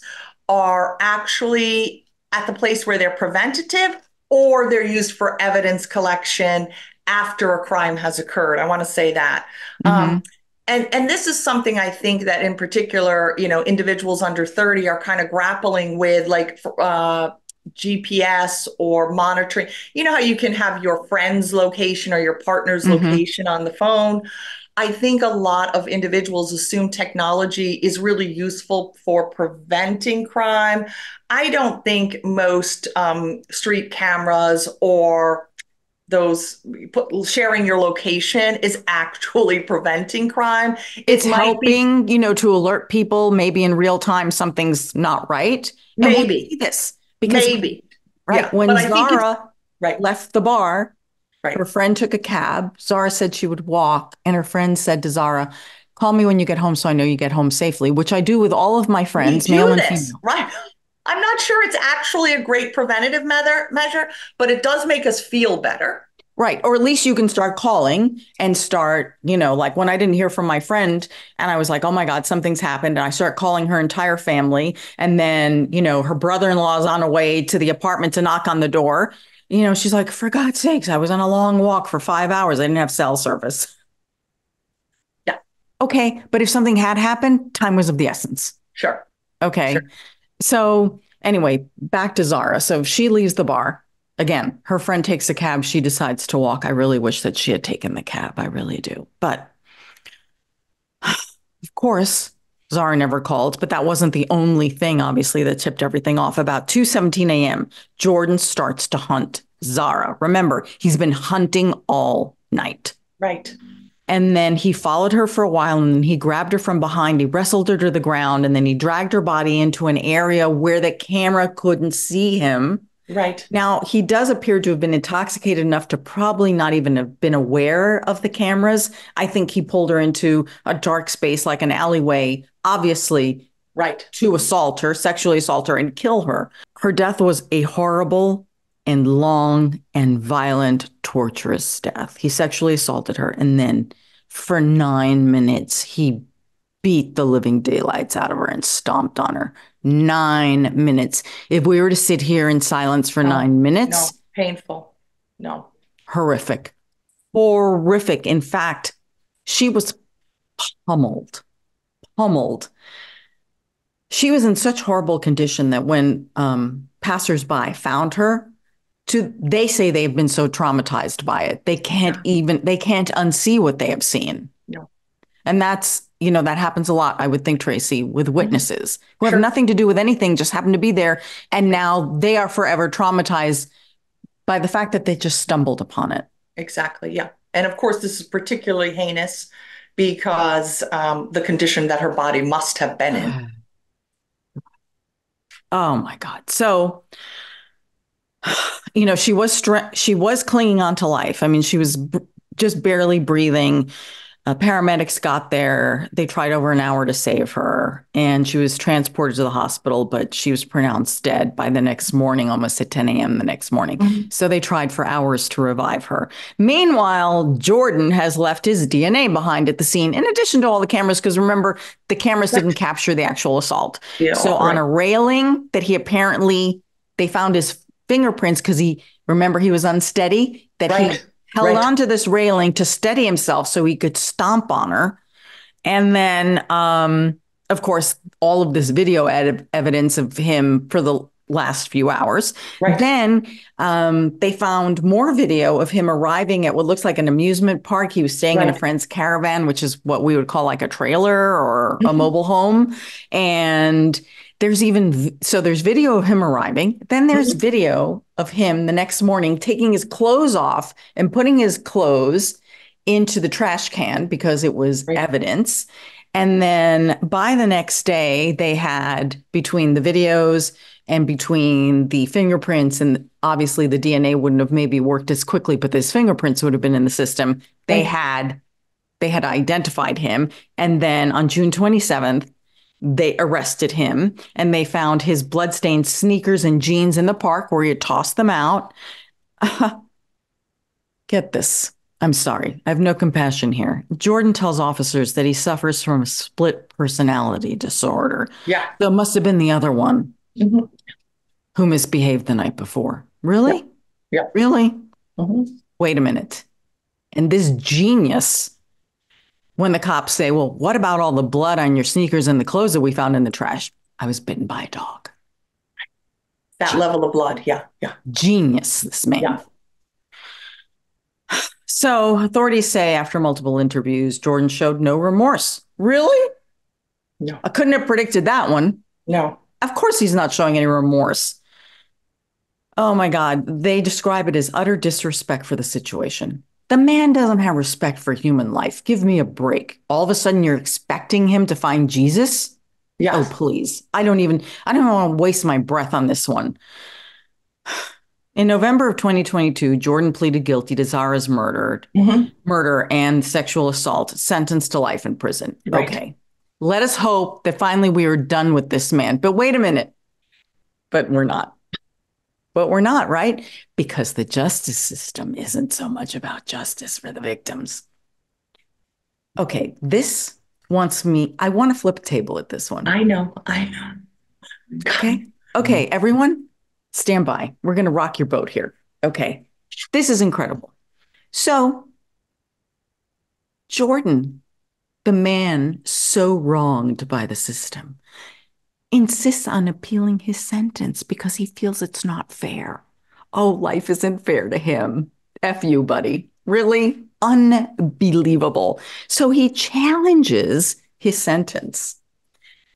are actually at the place where they're preventative or they're used for evidence collection after a crime has occurred. I want to say that. Mm-hmm. Um, and and this is something I think that in particular, you know, individuals under 30 are kind of grappling with, like uh, GPS or monitoring. You know how you can have your friend's location or your partner's mm-hmm. location on the phone. I think a lot of individuals assume technology is really useful for preventing crime. I don't think most um, street cameras or those put, sharing your location is actually preventing crime. It's helping, be, you know, to alert people maybe in real time something's not right. And maybe we'll this because maybe right yeah, when Zara right. left the bar, right. her friend took a cab. Zara said she would walk, and her friend said to Zara, "Call me when you get home, so I know you get home safely." Which I do with all of my friends, male and female. Right. I'm not sure it's actually a great preventative measure, measure, but it does make us feel better. Right. Or at least you can start calling and start, you know, like when I didn't hear from my friend and I was like, oh my God, something's happened. And I start calling her entire family. And then, you know, her brother in law is on a way to the apartment to knock on the door. You know, she's like, for God's sakes, I was on a long walk for five hours. I didn't have cell service. [LAUGHS] Yeah. Okay. But if something had happened, time was of the essence. Sure. Okay. Sure. So anyway, back to Zara. So she leaves the bar. Again, her friend takes a cab. She decides to walk. I really wish that she had taken the cab. I really do. But [SIGHS] of course, Zara never called, but that wasn't the only thing, obviously, that tipped everything off. About 2:17 a.m., Jordan starts to hunt Zara. Remember, he's been hunting all night. Right. And then he followed her for a while and then he grabbed her from behind. He wrestled her to the ground and then he dragged her body into an area where the camera couldn't see him. Right. Now, he does appear to have been intoxicated enough to probably not even have been aware of the cameras. I think he pulled her into a dark space like an alleyway, obviously, right, to assault her, sexually assault her, and kill her. Her death was a horrible and long and violent, torturous death. He sexually assaulted her, and then for nine minutes, he beat the living daylights out of her and stomped on her. Nine minutes. If we were to sit here in silence for no, nine minutes, no, painful. No. Horrific. Horrific. In fact, she was pummeled, pummeled. She was in such horrible condition that when um, passersby found her, to they say they've been so traumatized by it they can't yeah. even they can't unsee what they have seen no and that's you know that happens a lot i would think tracy with mm-hmm. witnesses mm-hmm. who sure. have nothing to do with anything just happen to be there and now they are forever traumatized by the fact that they just stumbled upon it exactly yeah and of course this is particularly heinous because um, the condition that her body must have been in [SIGHS] oh my god so [SIGHS] you know, she was str- she was clinging on to life. I mean, she was b- just barely breathing. Uh, paramedics got there. They tried over an hour to save her, and she was transported to the hospital, but she was pronounced dead by the next morning, almost at 10 a.m. the next morning. Mm-hmm. So they tried for hours to revive her. Meanwhile, Jordan has left his DNA behind at the scene, in addition to all the cameras, because remember, the cameras didn't capture the actual assault. Yeah, so right. on a railing that he apparently, they found his fingerprints because he remember he was unsteady that right. he held right. onto this railing to steady himself so he could stomp on her and then um, of course all of this video ed- evidence of him for the last few hours right. then um, they found more video of him arriving at what looks like an amusement park he was staying in a friend's caravan which is what we would call like a trailer or mm-hmm. a mobile home and there's even so there's video of him arriving. Then there's mm-hmm. video of him the next morning taking his clothes off and putting his clothes into the trash can because it was right. evidence. And then by the next day, they had between the videos and between the fingerprints, and obviously the DNA wouldn't have maybe worked as quickly, but his fingerprints would have been in the system. They had they had identified him. And then on June 27th, they arrested him and they found his bloodstained sneakers and jeans in the park where he had tossed them out. [LAUGHS] get this. I'm sorry. I have no compassion here. Jordan tells officers that he suffers from a split personality disorder. Yeah. So it must have been the other one mm-hmm. who misbehaved the night before. Really? Yeah. yeah. Really? Mm-hmm. Wait a minute. And this genius when the cops say, Well, what about all the blood on your sneakers and the clothes that we found in the trash? I was bitten by a dog. That Genius. level of blood. Yeah. Yeah. Genius, this man. Yeah. So authorities say after multiple interviews, Jordan showed no remorse. Really? No. I couldn't have predicted that one. No. Of course he's not showing any remorse. Oh my God. They describe it as utter disrespect for the situation. The man doesn't have respect for human life. Give me a break. All of a sudden, you're expecting him to find Jesus? Yeah. Oh, please. I don't even, I don't want to waste my breath on this one. [SIGHS] In November of 2022, Jordan pleaded guilty to Zara's murder, Mhm. murder and sexual assault, sentenced to life in prison. Right. Okay. Let us hope that finally we are done with this man. But wait a minute. But we're not. But we're not, right? Because the justice system isn't so much about justice for the victims. Okay, this wants me, I want to flip a table at this one. I know. I know. Okay. Okay, everyone, stand by. We're going to rock your boat here. Okay. This is incredible. So, Jordan, the man so wronged by the system, insists on appealing his sentence because he feels it's not fair. Oh, life isn't fair to him. F you, buddy. Really? Unbelievable. So he challenges his sentence.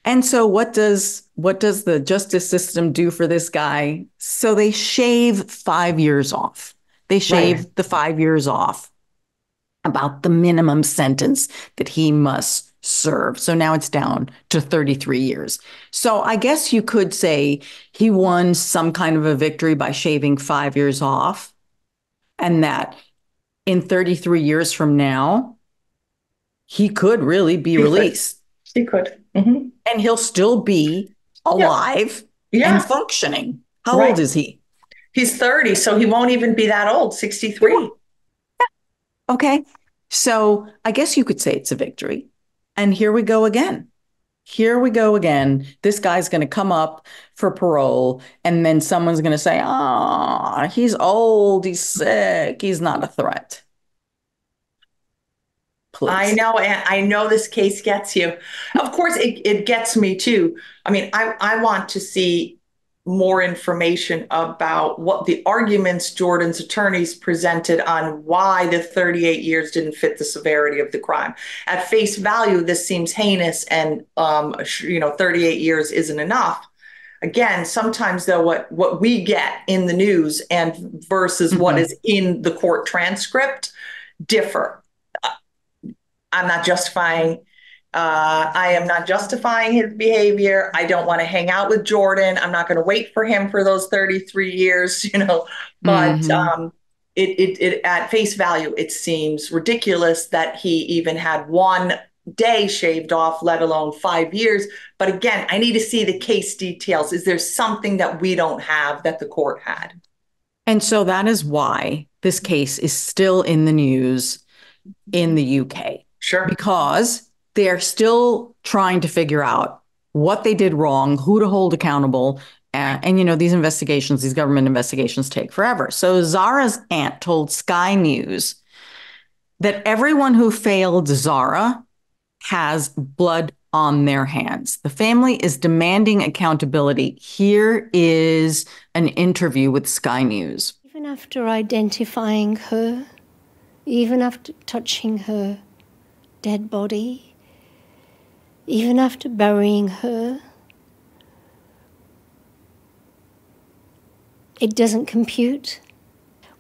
And so what does what does the justice system do for this guy? So they shave 5 years off. They shave Right. the 5 years off about the minimum sentence that he must serve. So now it's down to 33 years. So I guess you could say he won some kind of a victory by shaving 5 years off and that in 33 years from now he could really be He could. released She could. hmm and he'll still be alive Yeah. and functioning. How Right. old is he? He's 30, so he won't even be that old, 63. Yeah. Okay. So I guess you could say it's a victory. And here we go again. Here we go again. This guy's going to come up for parole, and then someone's going to say, Ah, he's old, he's sick, he's not a threat. Please. I know, and I know this case gets you. Of course, it, it gets me too. I mean, I, I want to see more information about what the arguments Jordan's attorneys presented on why the 38 years didn't fit the severity of the crime. At face value, this seems heinous, and um, you know, 38 years isn't enough. Again, sometimes though, what what we get in the news and versus what Mhm. is in the court transcript differ. I'm not justifying. Uh, I am not justifying his behavior. I don't want to hang out with Jordan. I'm not going to wait for him for those 33 years, [LAUGHS] you know. But Mhm. um, it, it, it, at face value, it seems ridiculous that he even had one day shaved off, let alone five years. But again, I need to see the case details. Is there something that we don't have that the court had? And so that is why this case is still in the news in the UK. Sure. because they're still trying to figure out what they did wrong, who to hold accountable. And, and, you know, these investigations, these government investigations take forever. So Zara's aunt told Sky News that everyone who failed Zara has blood on their hands. The family is demanding accountability. Here is an interview with Sky News. Even after identifying her, even after touching her dead body, even after burying her, it doesn't compute.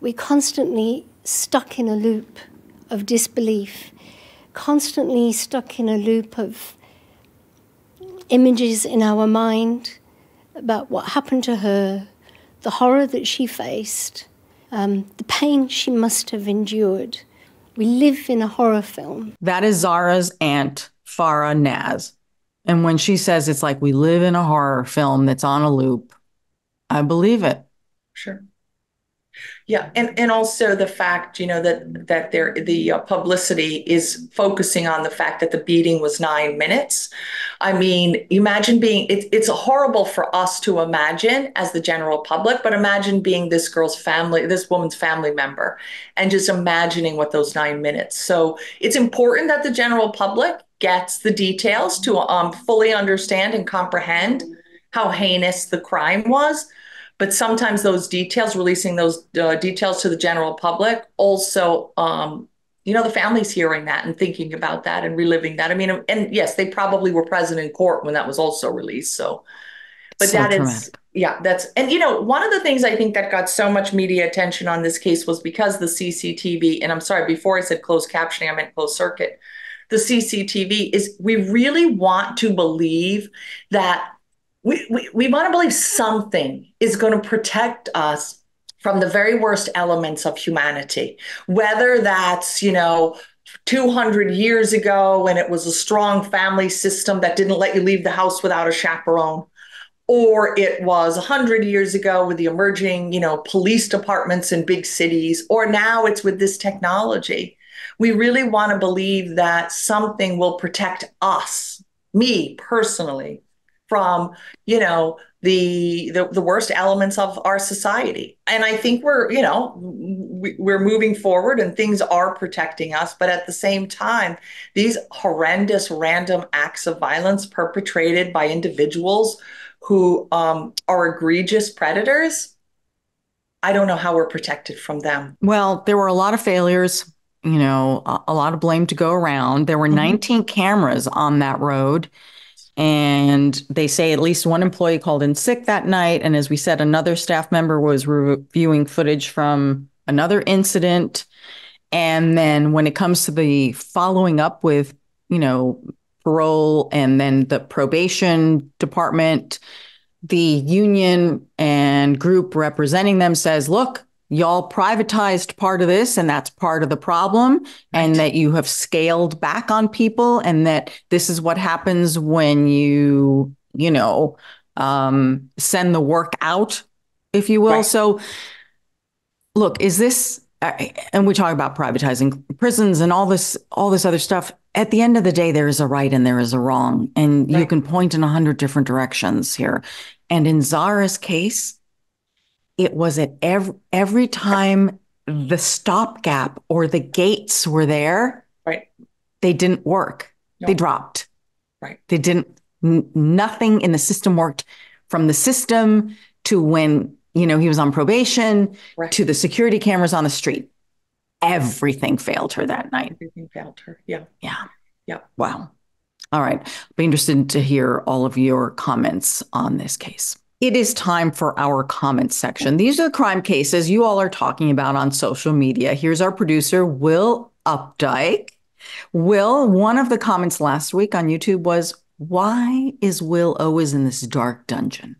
We're constantly stuck in a loop of disbelief, constantly stuck in a loop of images in our mind about what happened to her, the horror that she faced, um, the pain she must have endured. We live in a horror film. That is Zara's aunt, Farah Naz. And when she says it's like we live in a horror film that's on a loop, I believe it. Sure. Yeah, and and also the fact, you know, that that there the uh, publicity is focusing on the fact that the beating was nine minutes. I mean, imagine being it, it's horrible for us to imagine as the general public, but imagine being this girl's family, this woman's family member, and just imagining what those nine minutes. So it's important that the general public gets the details to um, fully understand and comprehend how heinous the crime was. But sometimes those details releasing those uh, details to the general public also um, you know the families hearing that and thinking about that and reliving that. I mean and yes they probably were present in court when that was also released so. But So that is yeah, that's and you know one of the things I think that got so much media attention on this case was because the CCTV and I'm sorry before I said closed captioning I meant closed circuit. The CCTV is we really want to believe that we we, we want to believe something is going to protect us from the very worst elements of humanity, whether that's you know 200 years ago when it was a strong family system that didn't let you leave the house without a chaperone or it was 100 years ago with the emerging you know police departments in big cities or now it's with this technology we really want to believe that something will protect us me personally from you know the, the the worst elements of our society. And i think we're you know we, we're moving forward and things are protecting us. But at the same time these horrendous random acts of violence perpetrated by individuals who um, are egregious predators, I don't know how we're protected from them. Well, there were a lot of failures, you know, a, a lot of blame to go around. There were mm-hmm. 19 cameras on that road. And they say at least one employee called in sick that night. And as we said, another staff member was reviewing footage from another incident. And then when it comes to the following up with, you know, parole and then the probation department, the union and group representing them says, look, y'all privatized part of this and that's part of the problem right. and that you have scaled back on people and that this is what happens when you you know um, send the work out if you will right. so look is this and we talk about privatizing prisons and all this all this other stuff at the end of the day there is a right and there is a wrong and right. you can point in a hundred different directions here and in zara's case it was at every every time the stopgap or the gates were there right they didn't work no. they dropped right they didn't n- nothing in the system worked from the system to when you know, he was on probation right. to the security cameras on the street. Everything failed her that night. Everything failed her. Yeah. Yeah. Yeah. Wow. All right. I'll be interested to hear all of your comments on this case. It is time for our comment section. These are the crime cases you all are talking about on social media. Here's our producer, Will Updike. Will, one of the comments last week on YouTube was, Why is Will always in this dark dungeon?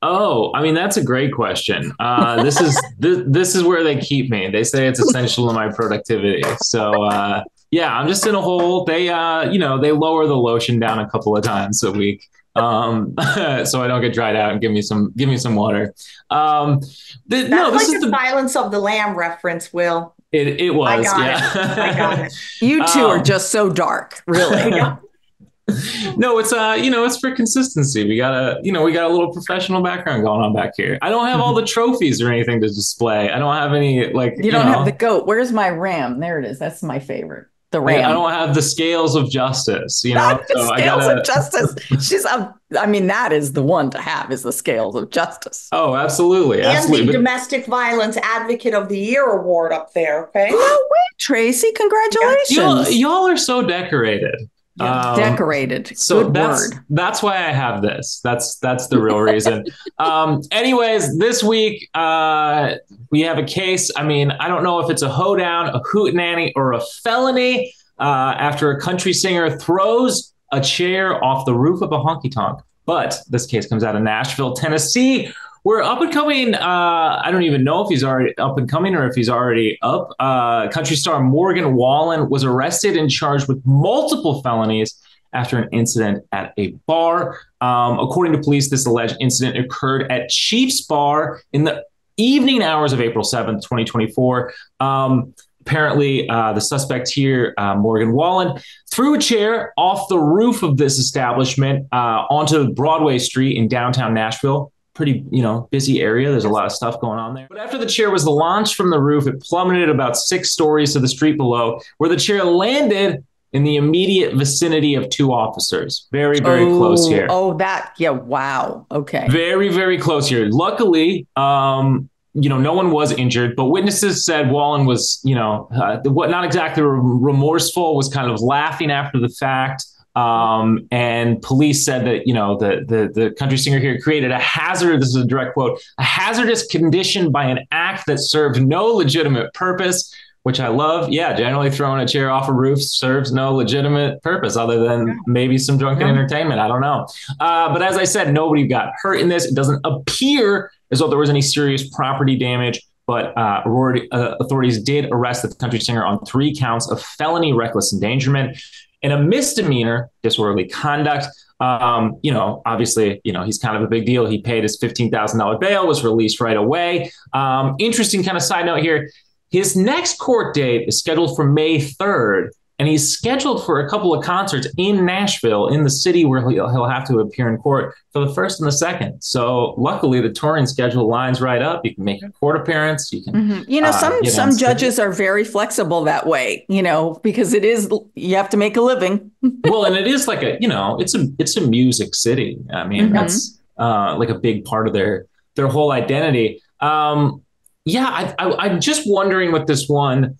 Oh, I mean that's a great question. Uh, this is [LAUGHS] this, this is where they keep me. They say it's essential to my productivity. So uh, yeah, I'm just in a hole. They uh, you know they lower the lotion down a couple of times a week, um, [LAUGHS] so I don't get dried out and give me some give me some water. Um, the, no, this like is the Silence of the Lamb reference. Will it? It was. I got yeah. it. I got it. [LAUGHS] You two um, are just so dark, really. [LAUGHS] no, it's uh, you know, it's for consistency. We got a, you know, we got a little professional background going on back here. I don't have all the trophies or anything to display. I don't have any like. You, you don't know, have the goat. Where's my ram? There it is. That's my favorite. The ram. I don't have the scales of justice. You [LAUGHS] know, the so scales gotta... of justice. She's. Um, I mean, that is the one to have. Is the scales of justice. Oh, absolutely, and absolutely. the domestic violence advocate of the year award up there. Okay. No way, Tracy! Congratulations. Y'all, y'all are so decorated. Yeah. Um, Decorated. So Good that's word. that's why I have this. That's that's the real reason. [LAUGHS] um, anyways, this week uh, we have a case. I mean, I don't know if it's a hoedown, a hootenanny, or a felony. Uh, after a country singer throws a chair off the roof of a honky tonk. But this case comes out of Nashville, Tennessee, we're up and coming. Uh, I don't even know if he's already up and coming or if he's already up. Uh, country star Morgan Wallen was arrested and charged with multiple felonies after an incident at a bar. Um, according to police, this alleged incident occurred at Chiefs Bar in the evening hours of April 7th, 2024. Um, apparently, uh, the suspect here, uh, Morgan Wallen, threw a chair off the roof of this establishment uh, onto Broadway Street in downtown Nashville pretty, you know, busy area. There's a lot of stuff going on there. But after the chair was launched from the roof, it plummeted about six stories to the street below, where the chair landed in the immediate vicinity of two officers. Very, very oh, close here. Oh, that, yeah, wow. Okay. Very, very close here. Luckily, um, you know, no one was injured, but witnesses said Wallen was, you know, uh, what not exactly remorseful, was kind of laughing after the fact. Um, and police said that you know the, the the country singer here created a hazard. This is a direct quote: a hazardous condition by an act that served no legitimate purpose. Which I love. Yeah, generally throwing a chair off a roof serves no legitimate purpose other than maybe some drunken yeah. entertainment. I don't know. Uh, but as I said, nobody got hurt in this. It doesn't appear as though there was any serious property damage but uh, uh, authorities did arrest the country singer on three counts of felony reckless endangerment and a misdemeanor disorderly conduct. Um, you know, obviously, you know, he's kind of a big deal. He paid his $15,000 bail, was released right away. Um, interesting kind of side note here. His next court date is scheduled for May 3rd and he's scheduled for a couple of concerts in Nashville, in the city where he'll, he'll have to appear in court for the first and the second. So luckily, the touring schedule lines right up. You can make a court appearance. You can, mm-hmm. you know, some uh, some judges are very flexible that way. You know, because it is you have to make a living. [LAUGHS] well, and it is like a you know, it's a it's a music city. I mean, mm-hmm. that's uh, like a big part of their their whole identity. Um, yeah, I, I, I'm just wondering with this one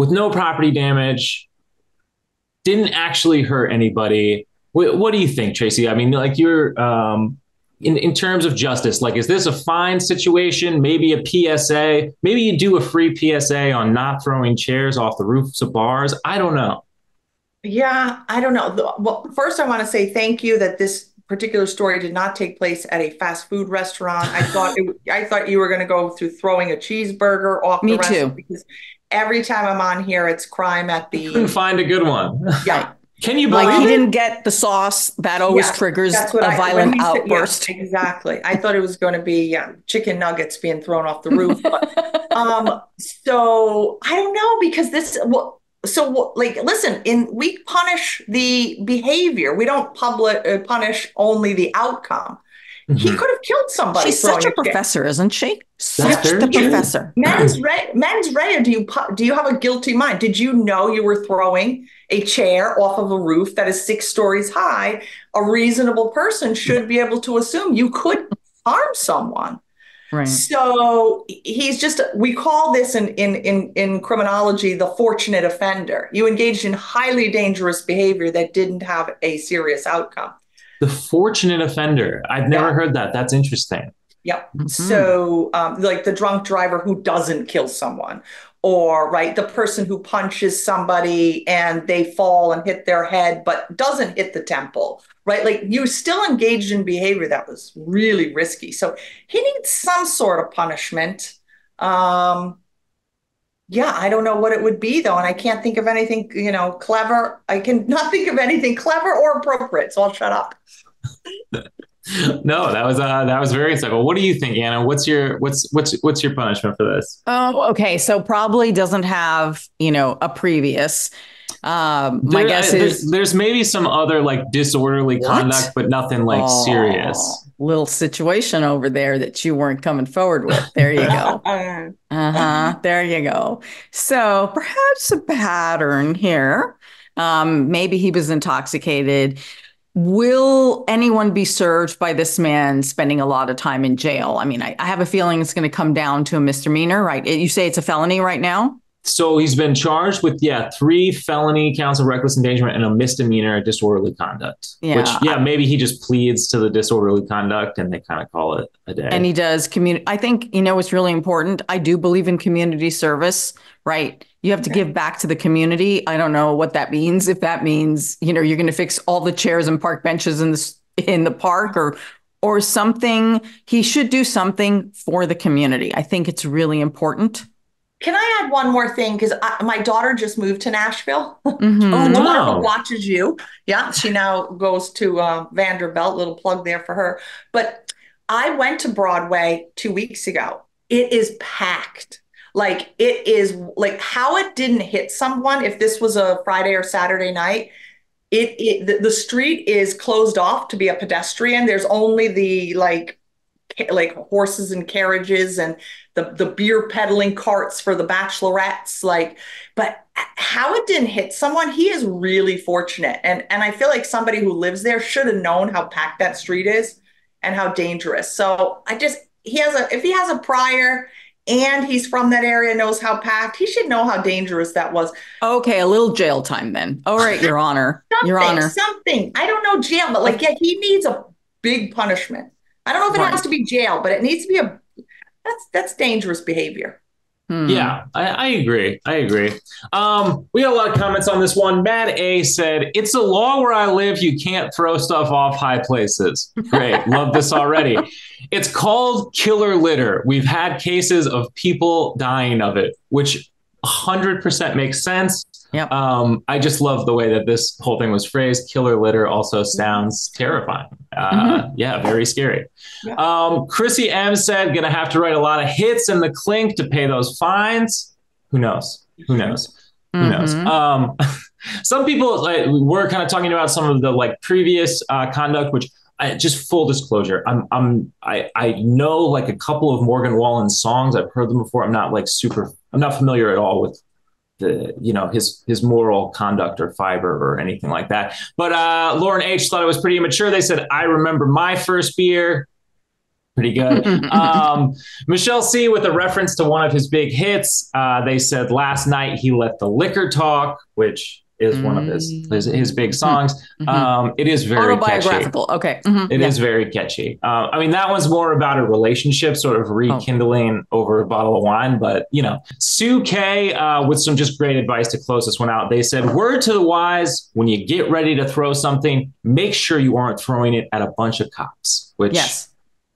with no property damage, didn't actually hurt anybody. What, what do you think, Tracy? I mean, like you're um, in in terms of justice. Like, is this a fine situation? Maybe a PSA. Maybe you do a free PSA on not throwing chairs off the roofs of bars. I don't know. Yeah, I don't know. Well, first, I want to say thank you that this particular story did not take place at a fast food restaurant. I thought it, I thought you were going to go through throwing a cheeseburger off Me the too. because every time I'm on here, it's crime at the. Couldn't find a good one. Yeah. [LAUGHS] Can you believe like he it? didn't get the sauce that always yeah, triggers a I, violent outburst. yeah, exactly. I thought it was going to be yeah, chicken nuggets being thrown off the roof. But, [LAUGHS] um, so I don't know because this. Well, so like listen, in we punish the behavior. We don't public uh, punish only the outcome. Mm-hmm. He could have killed somebody. She's such a professor, isn't she? Such the professor. [LAUGHS] Mens rea, mens rea. Do you do you have a guilty mind? Did you know you were throwing a chair off of a roof that is six stories high? A reasonable person should be able to assume you could harm someone. Right. So he's just we call this in, in in in criminology the fortunate offender. You engaged in highly dangerous behavior that didn't have a serious outcome. The fortunate offender. I've never yeah. heard that. That's interesting. Yep. Mm-hmm. So, um, like the drunk driver who doesn't kill someone, or right, the person who punches somebody and they fall and hit their head but doesn't hit the temple, right? Like you still engaged in behavior that was really risky. So he needs some sort of punishment. Um, yeah, I don't know what it would be though, and I can't think of anything, you know, clever. I can not think of anything clever or appropriate, so I'll shut up. [LAUGHS] no, that was uh, that was very insightful. What do you think, Ana? What's your what's what's what's your punishment for this? Oh, okay. So probably doesn't have you know a previous. Um, my there, guess is there's, there's, maybe some other like disorderly what? conduct, but nothing like oh, serious. Little situation over there that you weren't coming forward with. There you go. [LAUGHS] uh huh. There you go. So perhaps a pattern here. Um, maybe he was intoxicated. Will anyone be served by this man spending a lot of time in jail? I mean, I, I have a feeling it's going to come down to a misdemeanor, right? You say it's a felony right now? So he's been charged with yeah three felony counts of reckless endangerment and a misdemeanor disorderly conduct. Yeah. Which yeah maybe he just pleads to the disorderly conduct and they kind of call it a day. And he does community. I think you know what's really important. I do believe in community service. Right. You have to give back to the community. I don't know what that means. If that means you know you're going to fix all the chairs and park benches in the in the park or or something. He should do something for the community. I think it's really important. Can I add one more thing? Because my daughter just moved to Nashville. [LAUGHS] Mm-hmm. oh, wow. watches you. Yeah, she now goes to uh, Vanderbilt. Little plug there for her. But I went to Broadway two weeks ago. It is packed. Like it is like how it didn't hit someone if this was a Friday or Saturday night. It, it the, the street is closed off to be a pedestrian. There's only the like like horses and carriages and the the beer peddling carts for the bachelorettes like but uh, how it didn't hit someone he is really fortunate and and i feel like somebody who lives there should have known how packed that street is and how dangerous so i just he has a if he has a prior and he's from that area, knows how packed. He should know how dangerous that was. Okay, a little jail time then. All right, Your [LAUGHS] Honor. Your Honor. Something. I don't know jail, but like, yeah, he needs a big punishment. I don't know if it Right. has to be jail, but it needs to be a. That's that's dangerous behavior. Hmm. Yeah, I, I agree. I agree. Um, we got a lot of comments on this one. Mad A said, It's a law where I live. You can't throw stuff off high places. Great. [LAUGHS] Love this already. It's called killer litter. We've had cases of people dying of it, which 100% makes sense. Yep. Um, I just love the way that this whole thing was phrased. Killer litter also sounds terrifying. Uh, Yeah, very scary. Yeah. Um, Chrissy M said, gonna have to write a lot of hits in the clink to pay those fines. Who knows? Who knows? Who knows? Mhm. Um, [LAUGHS] some people like we're kind of talking about some of the like previous uh, conduct, which I, just full disclosure, I'm I'm I I know like a couple of Morgan Wallen songs. I've heard them before. I'm not like super. I'm not familiar at all with the you know his his moral conduct or fiber or anything like that. But uh, Lauren H thought it was pretty immature. They said I remember my first beer. Pretty good. [LAUGHS] um, Michelle C with a reference to one of his big hits. Uh, they said last night he let the liquor talk, which is one of his his, his big songs. Um, it is very catchy. Autobiographical. Okay. Mhm. It is Yeah. very catchy. Uh, I mean, that one's more about a relationship, sort of rekindling over a bottle of wine. But you know, Sue K uh, with some just great advice to close this one out. They said, "Word to the wise: when you get ready to throw something, make sure you aren't throwing it at a bunch of cops." Which Yes.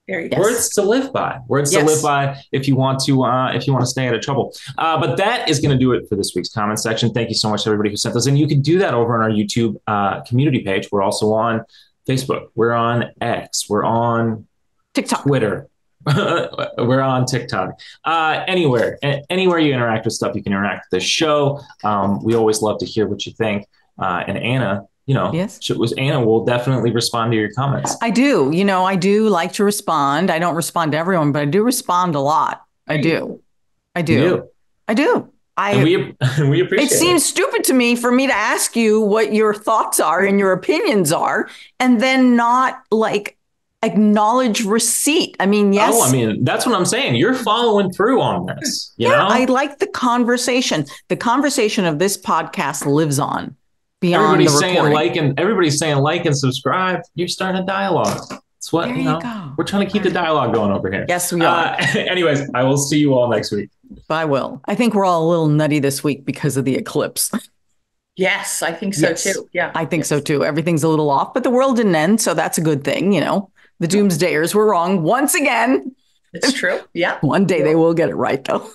Very Yes. words to live by. Words Yes. to live by if you want to uh, if you want to stay out of trouble. Uh, but that is going to do it for this week's comment section. Thank you so much to everybody who sent those, and you can do that over on our YouTube uh, community page. We're also on Facebook. We're on X. We're on TikTok. Twitter. [LAUGHS] We're on TikTok. Uh, anywhere, anywhere you interact with stuff, you can interact with the show. Um, we always love to hear what you think. Uh, and Ana, you know, Yes. she was Ana will definitely respond to your comments. I do. You know, I do like to respond. I don't respond to everyone, but I do respond a lot. I do. I do. Do. I do. I And we [LAUGHS] we appreciate it seems stupid to me for me to ask you what your thoughts are and your opinions are and then not like acknowledge receipt. I mean, yes. Oh, I mean, that's what I'm saying. You're following through on this. You yeah, know, I like the conversation. The conversation of this podcast lives on beyond everybody's the saying recording. like and everybody's saying like and subscribe. You're starting a dialogue. That's what There you you know. go. We're trying to keep the dialogue going over here. Yes, we are. Uh, [LAUGHS] anyways, I will see you all next week. I will. I think we're all a little nutty this week because of the eclipse. [LAUGHS] Yes, I think so Yes. too. Yeah. I think so too. Everything's a little off, but the world didn't end, so that's a good thing. You know, the doomsdayers were wrong once again. It's true. Yeah. [LAUGHS] One day they will get it right, though.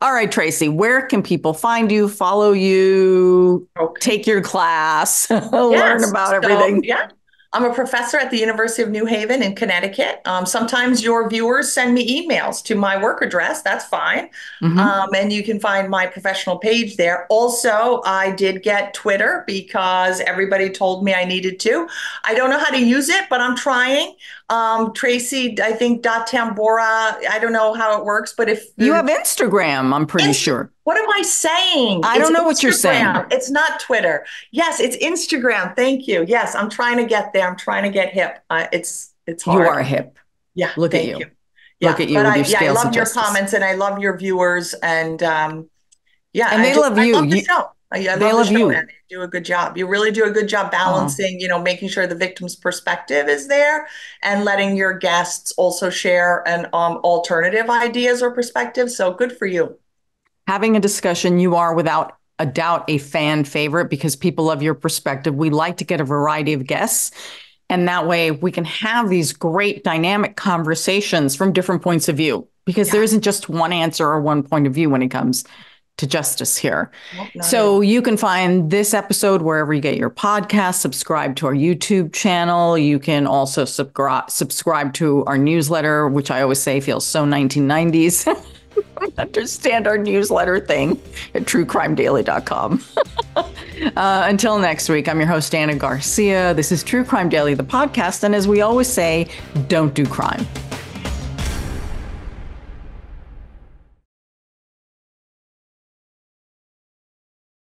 All right, Tracy, where can people find you, follow you, Okay. take your class, [LAUGHS] learn Yes. about So, everything? yeah. I'm a professor at the University of New Haven in Connecticut. Um, sometimes your viewers send me emails to my work address. That's fine. Mhm. Um, and you can find my professional page there. Also, I did get Twitter because everybody told me I needed to. I don't know how to use it, but I'm trying. Um, Tracy, I think dot Tamborra. I don't know how it works, but if you have Instagram, I'm pretty Inst- sure. what am I saying? I don't know what you're saying. It's not Twitter. Yes, it's Instagram. Thank you. Yes, I'm trying to get there. I'm trying to get hip. Uh, it's it's You are hip. Yeah. Look at you. you. Look at you but I, yeah, I love your comments and I love your viewers and um, yeah, And I they just- love I you. love the You- show. I, I they love, love you. and you do a good job. You really do a good job balancing, you know, making sure the victim's perspective is there and letting your guests also share an um, alternative ideas or perspectives. So good for you. Having a discussion, you are without a doubt a fan favorite because people love your perspective. We like to get a variety of guests. And that way we can have these great dynamic conversations from different points of view because there isn't just one answer or one point of view when it comes to justice here. Nope, So you can find this episode wherever you get your podcast, subscribe to our YouTube channel. You can also subscribe subscribe to our newsletter, which I always say feels so 1990s. [LAUGHS] Understand our newsletter thing at truecrimedaily.com. [LAUGHS] uh, until next week, I'm your host, Ana Garcia. This is True Crime Daily, the podcast. And as we always say, don't do crime.